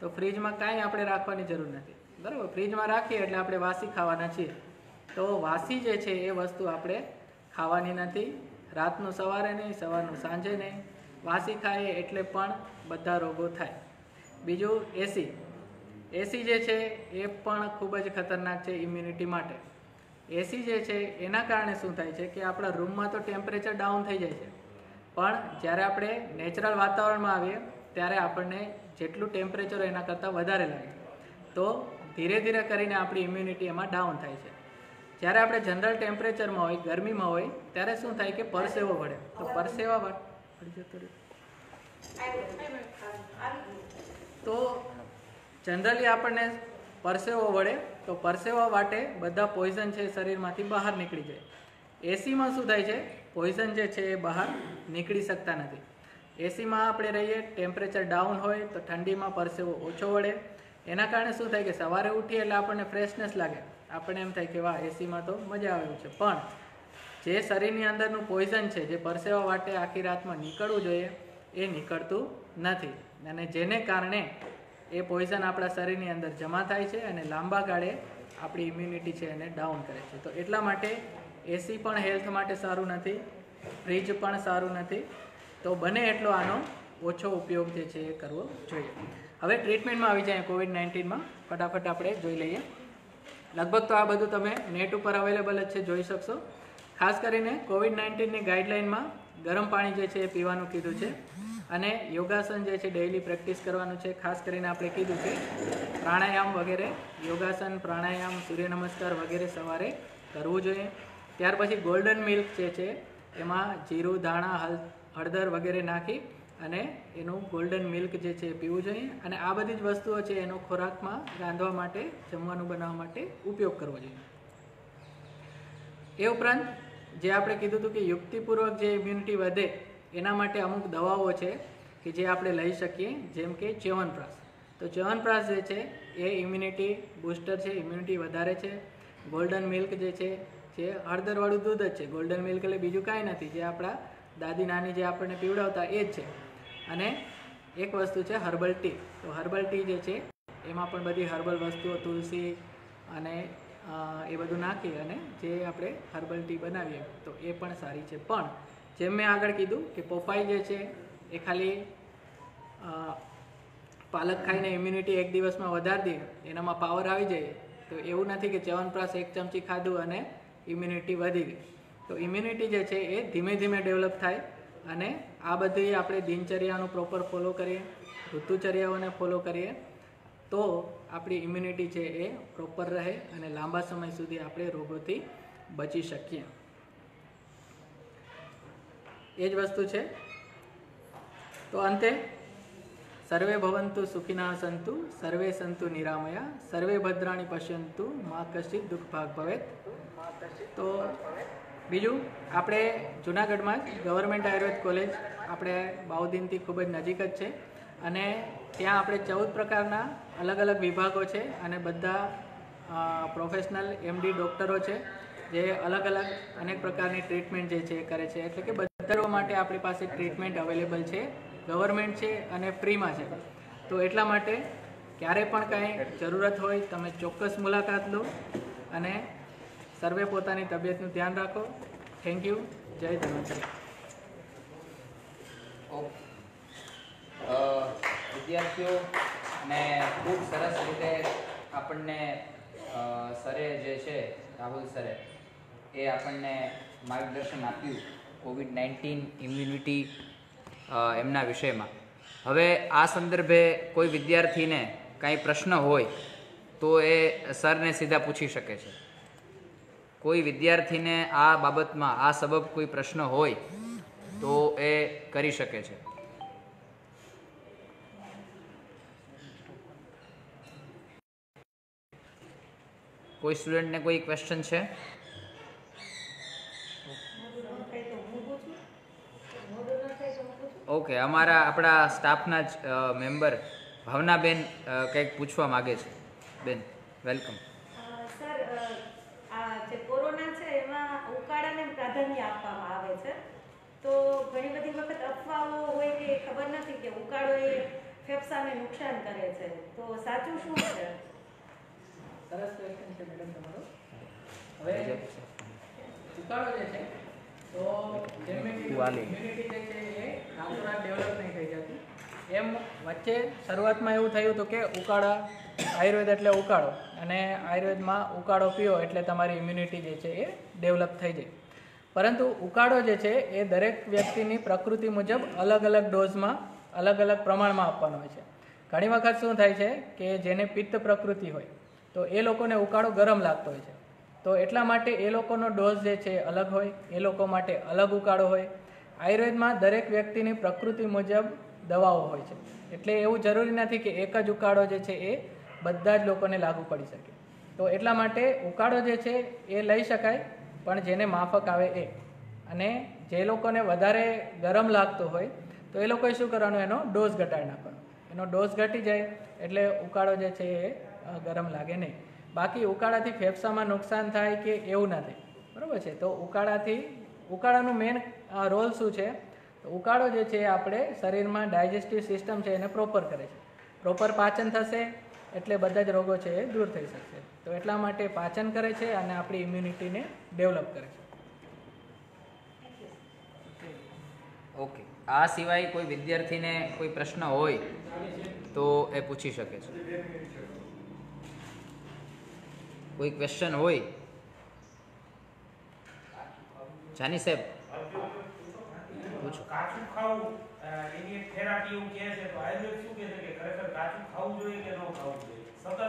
તો ફ્રીજમાં કાંઈ આપણે રાખવાની જરૂર નથી. બરાબર? ફ્રીજમાં રાખીએ એટલે આપણે વાસી ખાવાના છીએ. તો વાસી જે છે એ વસ્તુ આપણે ખાવાની નથી. રાતનું સવારે નહીં, સવારનું સાંજે નહીં. વાસી ખાઈએ એટલે પણ બધા રોગો થાય. બીજું એસી એસી જે છે એ પણ ખૂબ જ ખતરનાક છે ઇમ્યુનિટી માટે. એસી જે છે, એના કારણે શું થાય છે કે આપણા રૂમમાં તો ટેમ્પરેચર ડાઉન થઈ જાય છે. પણ જ્યારે આપણે નેચરલ વાતાવરણમાં આવીએ, ત્યારે આપણને જેટલું ટેમ્પરેચર એના કરતાં વધારે લાગે. તો ધીરે ધીરે કરીને આપણી ઇમ્યુનિટી એમાં ડાઉન થાય છે. જ્યારે આપણે જનરલ ટેમ્પરેચરમાં હોય, ગરમીમાં હોય, ત્યારે શું થાય કે પરસેવો વળે. તો પરસેવા તો જનરલી આપણને પરસેવો વળે, તો પરસેવા વાટે બધા પોઈઝન છે શરીરમાંથી બહાર નીકળી જાય. એસીમાં શું થાય છે? પોઈઝન જે છે એ બહાર નીકળી શકતા નથી. એસીમાં આપણે રહીએ ટેમ્પરેચર ડાઉન હોય, તો ઠંડીમાં પરસેવો ઓછો વળે. એના કારણે શું થાય કે સવારે ઉઠીએ એટલે આપણને ફ્રેશનેસ લાગે. આપણને એમ થાય કે વાહ, એસીમાં તો મજા આવે છે. પણ જે શરીરની અંદરનું પોઈઝન છે, જે પરસેવા વાટે આખી રાતમાં નીકળવું જોઈએ, એ નીકળતું નથી. અને જેને કારણે એ પોઈઝન આપણા શરીરની અંદર જમા થાય છે અને લાંબા ગાળે આપણી ઇમ્યુનિટી છે એને ડાઉન કરે છે. તો એટલા માટે એસી પણ હેલ્થ માટે સારું નથી ફ્રીજ પણ સારું નથી. તો બને એટલો આનો ઓછો ઉપયોગ જે છે એ કરવો જોઈએ. હવે ટ્રીટમેન્ટમાં આવી જાય કોવિડ નાઇન્ટીનમાં ફટાફટ આપણે જોઈ લઈએ. લગભગ તો આ બધું તમે નેટ ઉપર અવેલેબલ જ છે, જોઈ શકશો. ખાસ કરીને કોવિડ નાઇન્ટીનની ગાઈડલાઇનમાં ગરમ પાણી જે છે એ પીવાનું કીધું છે. અને યોગાસન જે છે ડેઇલી પ્રેક્ટિસ કરવાનું છે. ખાસ કરીને આપણે કીધું છે, પ્રાણાયામ વગેરે, યોગાસન, પ્રાણાયામ, સૂર્ય નમસ્કાર વગેરે સવારે કરવું જોઈએ. ત્યાર પછી ગોલ્ડન મિલ્ક જે છે, એમાં જીરું, ધાણા, હલ, હળદર વગેરે નાખી અને એનું ગોલ્ડન મિલ્ક જે છે, પીવું જોઈએ. અને આ બધી જ વસ્તુઓ છે, એનો ખોરાકમાં રાંધવા માટે, જમવાનું બનાવવા માટે ઉપયોગ કરવો જોઈએ. એ ઉપરાંત, જે આપણે કીધું હતું કે યુક્તિપૂર્વક જે ઇમ્યુનિટી વધે એના માટે અમુક દવાઓ છે કે જે આપણે લઈ શકીએ, જેમ કે ચ્યવનપ્રાશ. તો ચ્યવનપ્રાશ જે છે, એ ઇમ્યુનિટી બૂસ્ટર છે ઇમ્યુનિટી વધારે છે. ગોલ્ડન મિલ્ક જે છે, જે હળદરવાળું દૂધ જ છે. ગોલ્ડન મિલ્ક એટલે બીજું કાંઈ નથી. જે આપણા દાદી નાની જે આપણને પીવડાવતા એ જ છે. અને એક વસ્તુ છે હર્બલ ટી તો હર્બલ ટી જે છે, એમાં પણ બધી હર્બલ વસ્તુઓ, તુલસી અને એ બધું નાખી અને જે આપણે હર્બલ ટી બનાવીએ, તો એ પણ સારી છે. પણ જેમ મેં આગળ કીધું કે પોપાઈ જે છે એ ખાલી પાલક ખાઈને ઇમ્યુનિટી એક દિવસમાં વધારી દે એનામાં પાવર આવી જાય, તો એવું નથી કે ચ્યવનપ્રાશ એક ચમચી ખાધું અને ઇમ્યુનિટી વધી ગઈ. તો ઇમ્યુનિટી જે છે એ ધીમે ધીમે ડેવલપ થાય અને આ બધી આપણે દિનચર્યાનું પ્રોપર ફોલો કરીએ, ઋતુચર્યાઓને ફોલો કરીએ, તો આપણી ઇમ્યુનિટી છે એ પ્રોપર રહે અને લાંબા સમય સુધી આપણે રોગોથી બચી શકીએ. એ જ વસ્તુ છે. તો અંતે, સર્વે ભવંતુ સુખિના સંતુ, સર્વે સંતુ નિરામયા, સર્વે ભદ્રાણી પશ્યંતુ, મા કશિત દુઃખ ભાગ ભવેત. તો બીજું, આપણે જુનાગઢમાં જ ગવર્મેન્ટ આયુર્વેદ કોલેજ આપણે બાઉદીનથી ખૂબ જ નજીક જ છે. અને ત્યાં આપણે ચૌદ પ્રકારના અલગ અલગ વિભાગો છે અને બધા પ્રોફેશનલ એમડી ડૉક્ટરો છે, જે અલગ અલગ અનેક પ્રકારની ટ્રીટમેન્ટ જે છે કરે છે. એટલે કે બધા માટે આપણી પાસે ટ્રીટમેન્ટ અવેલેબલ છે ગવર્મેન્ટ છે અને ફ્રીમાં છે. તો એટલા માટે ક્યારે પણ કાંઈ જરૂરત હોય, તમે ચોક્કસ મુલાકાત લો અને સર્વે પોતાની તબિયતનું ધ્યાન રાખો. થેન્ક યુ જય ધન્વંતરી વિદ્યાર્થીઓ ને ખૂબ સરસ રીતે આપણને સરે જે છે, રાહુલ સરે, એ આપણને માર્ગદર્શન આપ્યું. કોવિડ નાઇન્ટીન ઇમ્યુનિટી એમના વિષયમાં. હવે આ સંદર્ભે કોઈ વિદ્યાર્થીને કાંઈ પ્રશ્ન હોય, તો એ સરને સીધા પૂછી શકે છે. કોઈ વિદ્યાર્થીને આ બાબતમાં, આ સબબ કોઈ પ્રશ્ન હોય, તો એ કરી શકે છે. કોઈ સ્ટુડન્ટને કોઈ ક્વેશ્ચન છે? ઓકે અમારા આપણા સ્ટાફના જ મેમ્બર ભાવનાબેન કંઈક પૂછવા માગે છે. બેન વેલકમ સર આ જે કોરોના છે એમાં ઉકાળાને પ્રાધાન્ય આપવામાં આવે છે. તો ઘણી બધી વખત અફવાઓ હોય કે ખબર નથી કે ઉકાળો એ ફેફસાને નુકસાન કરે છે. તો સાચું શું છે? સરસ ક્વેશ્ચન છે મેડમ તમારો. હવે ઉકાળો જે છે તો જેમ કીધું, વાલી. જે છે એ રાતોરાત ડેવલપ નહીં થઈ જતી. એમ વચ્ચે શરૂઆતમાં એવું થયું હતું કે ઉકાળા આયુર્વેદ એટલે ઉકાળો અને આયુર્વેદમાં ઉકાળો પીઓ એટલે તમારી ઇમ્યુનિટી જે છે એ ડેવલપ થઈ જાય. પરંતુ ઉકાળો જે છે એ દરેક વ્યક્તિની પ્રકૃતિ મુજબ અલગ અલગ ડોઝમાં અલગ અલગ પ્રમાણમાં આપવાનો હોય છે. ઘણી વખત શું થાય છે કે જેને પિત્ત પ્રકૃતિ હોય તો એ લોકોને ઉકાળો ગરમ લાગતો હોય છે. તો એટલા માટે એ લોકોનો ડોઝ જે છે અલગ હોય, એ લોકો માટે અલગ ઉકાળો હોય. આયુર્વેદમાં દરેક વ્યક્તિની પ્રકૃતિ મુજબ દવાઓ હોય છે. એટલે એવું જરૂરી નથી કે એક જ ઉકાળો જે છે એ બધા જ લોકોને લાગુ પડી શકે. તો એટલા માટે ઉકાળો જે છે એ લઈ શકાય, પણ જેને માફક આવે એ. અને જે લોકોને વધારે ગરમ લાગતો હોય, તો એ લોકોએ શું કરવાનું? એનો ડોઝ ઘટાડી નાખવાનો. એનો ડોઝ ઘટી જાય, એટલે ઉકાળો જે છે એ ગરમ લાગે નહીં. બાકી ઉકાળાથી ફેફસામાં નુકસાન થાય કે એવું નથી. બરાબર છે? તો ઉકાળાથી, ઉકાળાનું મેઇન રોલ શું છે? તો ઉકાળો જે છે આપણે શરીરમાં ડાયજેસ્ટિવ સિસ્ટમ છે એને પ્રોપર કરે છે. પ્રોપર પાચન થશે, એટલે બધા જ રોગો છે એ દૂર થઈ શકશે. તો એટલા માટે પાચન કરે છે અને આપણી ઇમ્યુનિટીને ડેવલપ કરે છે. ઓકે. આ સિવાય કોઈ વિદ્યાર્થીને કોઈ પ્રશ્ન હોય તો એ પૂછી શકે છે. કોઈ ક્વેશ્ચન હોય? જાની સાહેબ. પૂછો. કાચું ખાવું એની એક થેરાપી એવું કહે છે તો આયુર્વેદ શું કહે છે કે ખરેખર કાચું ખાવું જોઈએ કે ન ખાવું જોઈએ? સતત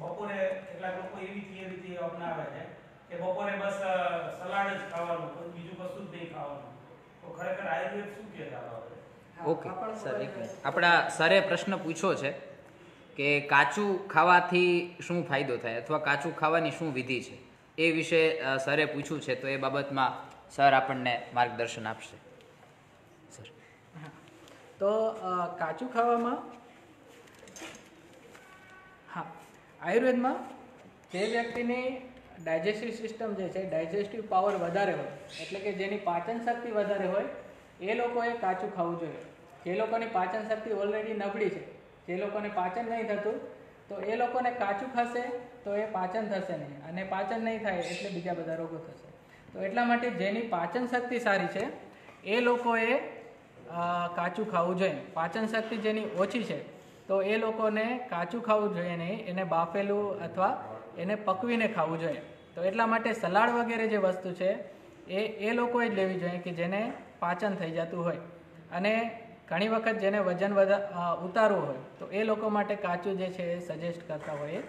બપોરે કેટલાક લોકો એવી થિયરીથી અપનાવે છે કે બપોરે બસ સલાડ જ ખાવાનું બીજું કશું જ નહીં ખાવાનું. તો ખરેખર આયુર્વેદ શું કહે છે ઓકે સર એક મિનિટ. આપણા સરે પ્રશ્ન પૂછ્યો છે. કે કાચું ખાવાથી શું ફાયદો થાય અથવા કાચું ખાવાની શું વિધિ છે? એ વિશે સરે પૂછ્યું છે, તો એ બાબતમાં સર આપણને માર્ગદર્શન આપશે. સર. તો કાચું ખાવામાં હા, આયુર્વેદમાં જે વ્યક્તિની ડાયજેસ્ટિવ સિસ્ટમ જે છે, ડાયજેસ્ટિવ પાવર વધારે હોય, એટલે કે જેની પાચન શક્તિ વધારે હોય, એ લોકોએ કાચું ખાવું જોઈએ. જે લોકોની પાચન શક્તિ ઓલરેડી નબળી છે જે લોકોને પાચન નહીં થતું, તો એ લોકોને કાચું ખાશે તો એ પાચન થશે નહીં. અને પાચન નહીં થાય એટલે બીજા બધા રોગો થશે. તો એટલા માટે જેની પાચન શક્તિ સારી છે, એ લોકોએ કાચું ખાવું જોઈએ. પાચન શક્તિ જેની ઓછી છે, તો એ લોકોને કાચું ખાવું જોઈએ નહીં. એને બાફેલું અથવા એને પકવીને ખાવું જોઈએ. તો એટલા માટે સલાડ વગેરે જે વસ્તુ છે, એ એ લોકોએ જ લેવી જોઈએ કે જેને પાચન થઈ જતું હોય. અને ઘણી વખત જેને વજન વધા ઉતારવું હોય, તો એ લોકો માટે કાચું જે છે એ સજેસ્ટ કરતા હોઈએ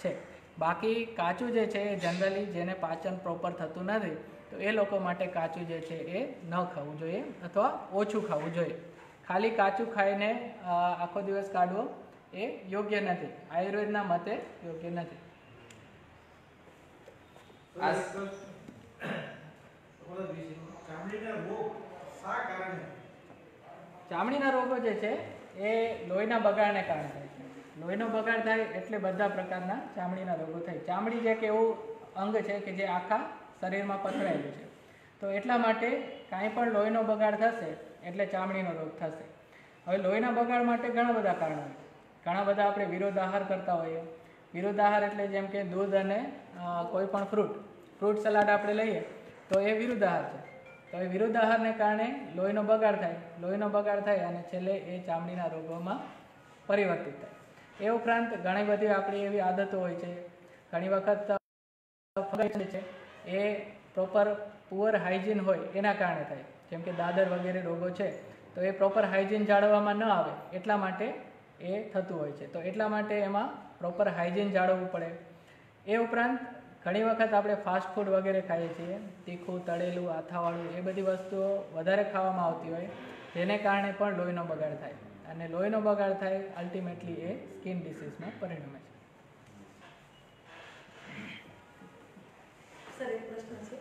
છે. બાકી કાચું જે છે એ જનરલી જેને પાચન પ્રોપર થતું નથી, તો એ લોકો માટે કાચું જે છે એ ન ખાવું જોઈએ અથવા ઓછું ખાવું જોઈએ. ખાલી કાચું ખાઈને આખો દિવસ કાઢવો એ યોગ્ય નથી. આયુર્વેદના મતે યોગ્ય નથી. આ ચામડીના રોગો જે છે, એ લોહીના બગાડને કારણે થાય છે. લોહીનો બગાડ થાય એટલે બધા પ્રકારના ચામડીના રોગો થાય. ચામડી જે એક એવું અંગ છે કે જે આખા શરીરમાં પથરાયેલું છે. તો એટલા માટે કાંઈ પણ લોહીનો બગાડ થશે, એટલે ચામડીનો રોગ થશે. હવે લોહીના બગાડ માટે ઘણા બધા કારણો હોય ઘણા બધા આપણે વિરોધાહાર કરતા હોઈએ. વિરુદ્ધાહાર એટલે જેમ કે દૂધ અને કોઈ પણ ફ્રૂટ. ફ્રૂટ સલાડ આપણે લઈએ, તો એ વિરુદ્ધ આહાર છે. તો એ વિરુદ્ધ આહારને કારણે લોહીનો બગાડ થાય. લોહીનો બગાડ થાય અને છેલ્લે એ ચામડીના રોગોમાં પરિવર્તિત થાય. એ ઉપરાંત ઘણી બધી આપણી એવી આદતો હોય છે. ઘણી વખત છે, એ પ્રોપર પુઅર હાઇજીન હોય એના કારણે થાય. જેમ કે દાદર વગેરે રોગો છે, તો એ પ્રોપર હાઇજીન જાળવવામાં ન આવે એટલા માટે એ થતું હોય છે. તો એટલા માટે એમાં પ્રોપર હાઇજીન જાળવવું પડે. એ ઉપરાંત ઘણી વખત આપણે ફાસ્ટ ફૂડ વગેરે ખાઈએ છીએ, તીખું, તળેલું, આથાવાળું, એ બધી વસ્તુઓ વધારે ખાવામાં આવતી હોય, જેને કારણે પણ લોહીનો બગાડ થાય. અને લોહીનો બગાડ થાય અલ્ટિમેટલી એ સ્કિન ડિસીઝમાં પરિણમે છે. સર, એક પ્રશ્ન છે.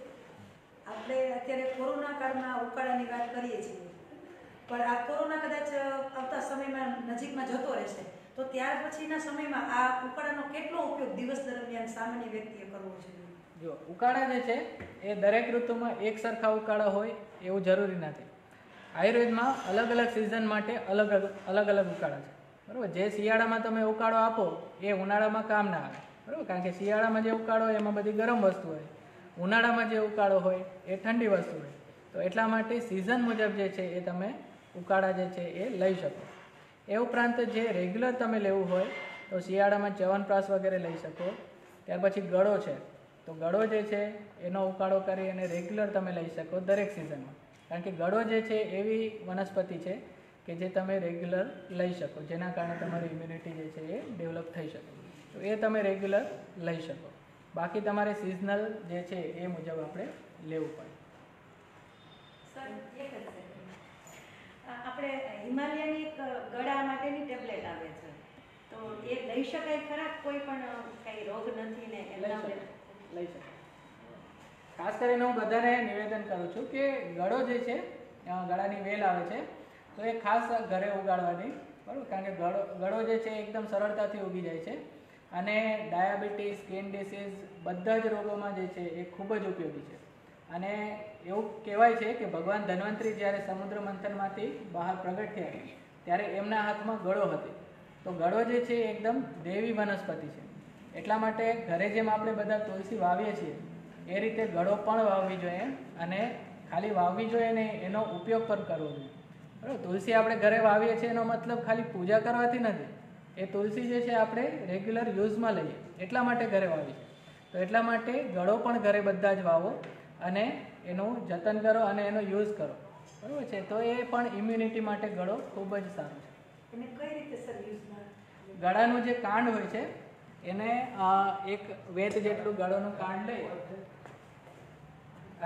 આપણે અત્યારે કોરોના કાળમાં ઉકાળાની વાત કરીએ છીએ, પણ આ કોરોના કદાચ આવતા સમયમાં નજીકમાં જતો રહેશે. તો ત્યાર પછીના સમયમાં આ ઉકાળાનો કેટલો ઉપયોગ દિવસ દરમિયાન સામાન્ય વ્યક્તિએ કરવો જોઈએ? જો, ઉકાળા જે છે, એ દરેક ઋતુમાં એક સરખા ઉકાળા હોય એવું જરૂરી નથી. આયુર્વેદમાં અલગ અલગ સિઝન માટે અલગ અલગ અલગ અલગ ઉકાળા છે. બરાબર? જે શિયાળામાં તમે ઉકાળો આપો, એ ઉનાળામાં કામ ના આવે. બરાબર? કારણ કે શિયાળામાં જે ઉકાળો હોય, એમાં બધી ગરમ વસ્તુ હોય. ઉનાળામાં જે ઉકાળો હોય, એ ઠંડી વસ્તુ હોય. તો એટલા માટે સિઝન મુજબ જે છે, એ તમે ઉકાળા જે છે, એ લઈ શકો. એ ઉપરાંત જે રેગ્યુલર તમે લેવું હોય, તો શિયાળામાં ચ્યવનપ્રાશ વગેરે લઈ શકો. ત્યાર પછી ગળો છે, તો ગળો જે છે, એનો ઉકાળો કરી અને રેગ્યુલર તમે લઈ શકો દરેક સિઝનમાં કારણ કે ગળો જે છે, એવી વનસ્પતિ છે કે જે તમે રેગ્યુલર લઈ શકો, જેના કારણે તમારી ઇમ્યુનિટી જે છે, એ ડેવલપ થઈ શકે. તો એ તમે રેગ્યુલર લઈ શકો. બાકી તમારે સિઝનલ જે છે, એ મુજબ આપણે લેવું પડે. સર એક જ second. અ, આપણે હિમાલયની એક ગળા માટેની ટેબ્લેટ આવે છે. તો એ લઈ શકાય ખરા? કોઈ પણ કઈ રોગ નથી ને એમના લઈ શકાય. ખાસ કરીને હું બધાને નિવેદન કરું છું કે ગળો જે છે ગળાની વેલ આવે છે તો એ ખાસ ઘરે ઉગાડવાની. બરાબર? કારણ કે ગળો ગળો જે છે એકદમ સરળતાથી ઉગી જાય છે. અને ડાયાબિટીસ સ્કિન ડિસીઝ બધા જ રોગોમાં જે છે એ ખૂબ જ ઉપયોગી છે. અને એવું કહેવાય છે કે ભગવાન ધન્વંતરી જ્યારે સમુદ્ર મંથનમાંથી બહાર પ્રગટ થયા ત્યારે એમના હાથમાં ગળો હતી. તો ગળો જે છે એકદમ દેવી વનસ્પતિ છે. એટલા માટે ઘરે જેમ આપણે બધા તુલસી વાવીએ છીએ, એ રીતે ગળો પણ વાવવી જોઈએ અને ખાલી વાવવી જોઈએ ને એનો ઉપયોગ પણ કરવો જોઈએ. બરાબર? તુલસી આપણે ઘરે વાવીએ છીએ એનો મતલબ ખાલી પૂજા કરવાથી નથી. એ તુલસી જે છે આપણે રેગ્યુલર યુઝમાં લઈએ. એટલા માટે ઘરે વાવી છે તો એટલા માટે ગળો પણ ઘરે બધા જ વાવો. અને એનું જતન કરો અને એનો યુઝ કરો. બરાબર છે? તો એ પણ ઇમ્યુનિટી માટે ગળો ખૂબ જ સારો છે. એને કઈ રીતે સર ગળાનું જે કાંડ હોય છે એને એક વેત જેટલું ગળાનું કાંડ લઈ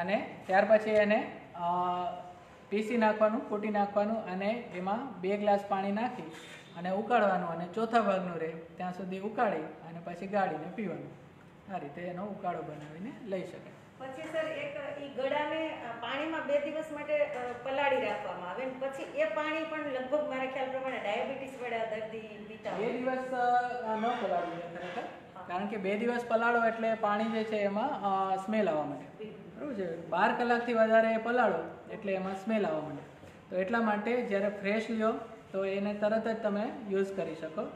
અને ત્યાર પછી એને પીસી નાખવાનું ફૂટી નાખવાનું અને એમાં બે ગ્લાસ પાણી નાખી અને ઉકાળવાનું અને ચોથા ભાગનું રહે ત્યાં સુધી ઉકાળી અને પછી ગાળીને પીવાનું. આ રીતે એનો ઉકાળો બનાવીને લઈ શકાય. પછી સર એક ઈ ગળાને પાણીમાં બે દિવસ માટે પલાળી રાખવામાં આવે. ને પછી એ પાણી પણ લગભગ મારા ખ્યાલ પ્રમાણે ડાયાબિટીસ વાળા દર્દી પીતા બે દિવસ ન પલાળવું જોઈએ ખરેખર. કારણ કે બે દિવસ પલાળો એટલે પાણી જે છે એમાં સ્મેલ આવવા માંડે. બરાબર છે? બાર કલાકથી વધારે પલાળો એટલે એમાં સ્મેલ આવવા માંડે. તો એટલા માટે જ્યારે ફ્રેશ લ્યો તો એને તરત જ તમે યુઝ કરી શકો.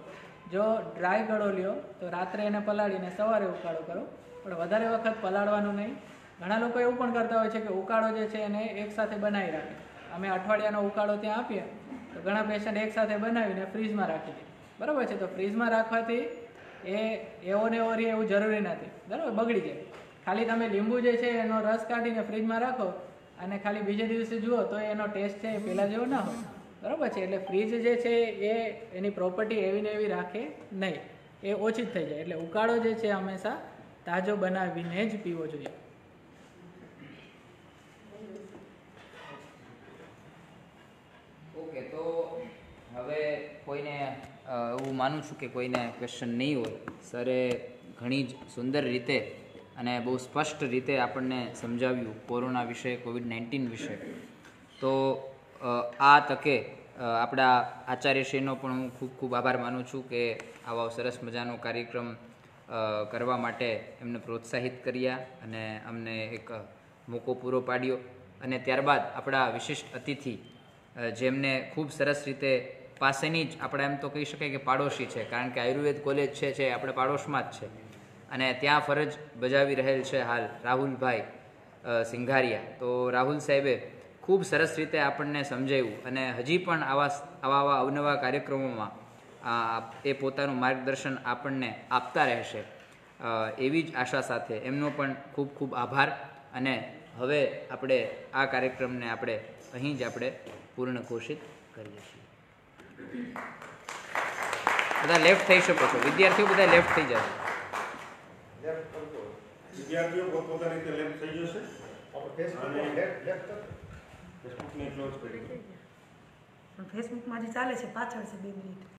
જો ડ્રાય ગળો લ્યો તો રાત્રે એને પલાળીને સવારે ઉકાળો કરો. પણ વધારે વખત પલાળવાનું નહીં. ઘણા લોકો એવું પણ કરતા હોય છે કે ઉકાળો જે છે એને એકસાથે બનાવી રાખે. અમે અઠવાડિયાનો ઉકાળો ત્યાં આપીએ, તો ઘણા પેશન્ટ એકસાથે બનાવીને ફ્રીજમાં રાખી દે. બરાબર છે? તો ફ્રીજમાં રાખવાથી એ એવો ને એવો રહે એવું જરૂરી નથી. બરાબર? બગડી જાય. ખાલી તમે લીંબુ જે છે એનો રસ કાઢીને ફ્રીજમાં રાખો અને ખાલી બીજે દિવસે જુઓ તો એનો ટેસ્ટ છે એ પહેલાં જેવો ના હોય. બરાબર છે? એટલે ફ્રીજ જે છે એ એની પ્રોપર્ટી એવી ને એવી રાખે નહીં. એ ઓછી જ થઈ જાય. એટલે ઉકાળો જે છે હંમેશા તાજો બનાવીને જ પીવો જોઈએ. ઓકે, તો હવે કોઈને એવું માનું છું કે કોઈને ક્વેશ્ચન નહીં હોય. સરે ઘણી જ સુંદર રીતે અને બહુ સ્પષ્ટ રીતે આપણને સમજાવ્યું કોરોના વિશે, કોવિડ નાઇન્ટીન વિશે. તો આ તકે આપણા આચાર્યશ્રીનો પણ હું ખૂબ ખૂબ આભાર માનું છું કે આવા સરસ મજાનો કાર્યક્રમ કરવા માટે એમને પ્રોત્સાહિત કર્યા અને અમને એક મોકો પૂરો પાડ્યો. અને ત્યારબાદ આપણા વિશિષ્ટ અતિથિ જેમને ખૂબ સરસ રીતે પાસેની જ આપણે એમ તો કહી શકાય કે પાડોશી છે, કારણ કે આયુર્વેદ કોલેજ છે જે આપણે પાડોશમાં જ છે. અને ત્યાં ફરજ બજાવી રહેલ છે હાલ રાહુલભાઈ સિંઘારિયા. તો રાહુલ સાહેબે ખૂબ સરસ રીતે આપણને સમજાવ્યું અને હજી પણ આવા આવા આવા અવનવા કાર્યક્રમોમાં એ પોતાનું માર્ગદર્શન આપણને આપતા રહેશે. એવી જ આશા સાથે એમનો પણ ખૂબ ખૂબ આભાર. અને હવે આપણે આ કાર્યક્રમને આપણે અહીં જ આપણે પૂર્ણ ઘોષિત કરીએ છીએ. બધા લેફ્ટ થઈ શકો છો. વિદ્યાર્થીઓ બધા લેફ્ટ થઈ જાય વિદ્યાર્થીઓ પોતપોતાની રીતે લેમ્પ થઈ જશે. ફેસબુકને ક્લોઝ કરી ફેસબુકમાં હજી ચાલે છે પાછળ છે બે મિનિટ.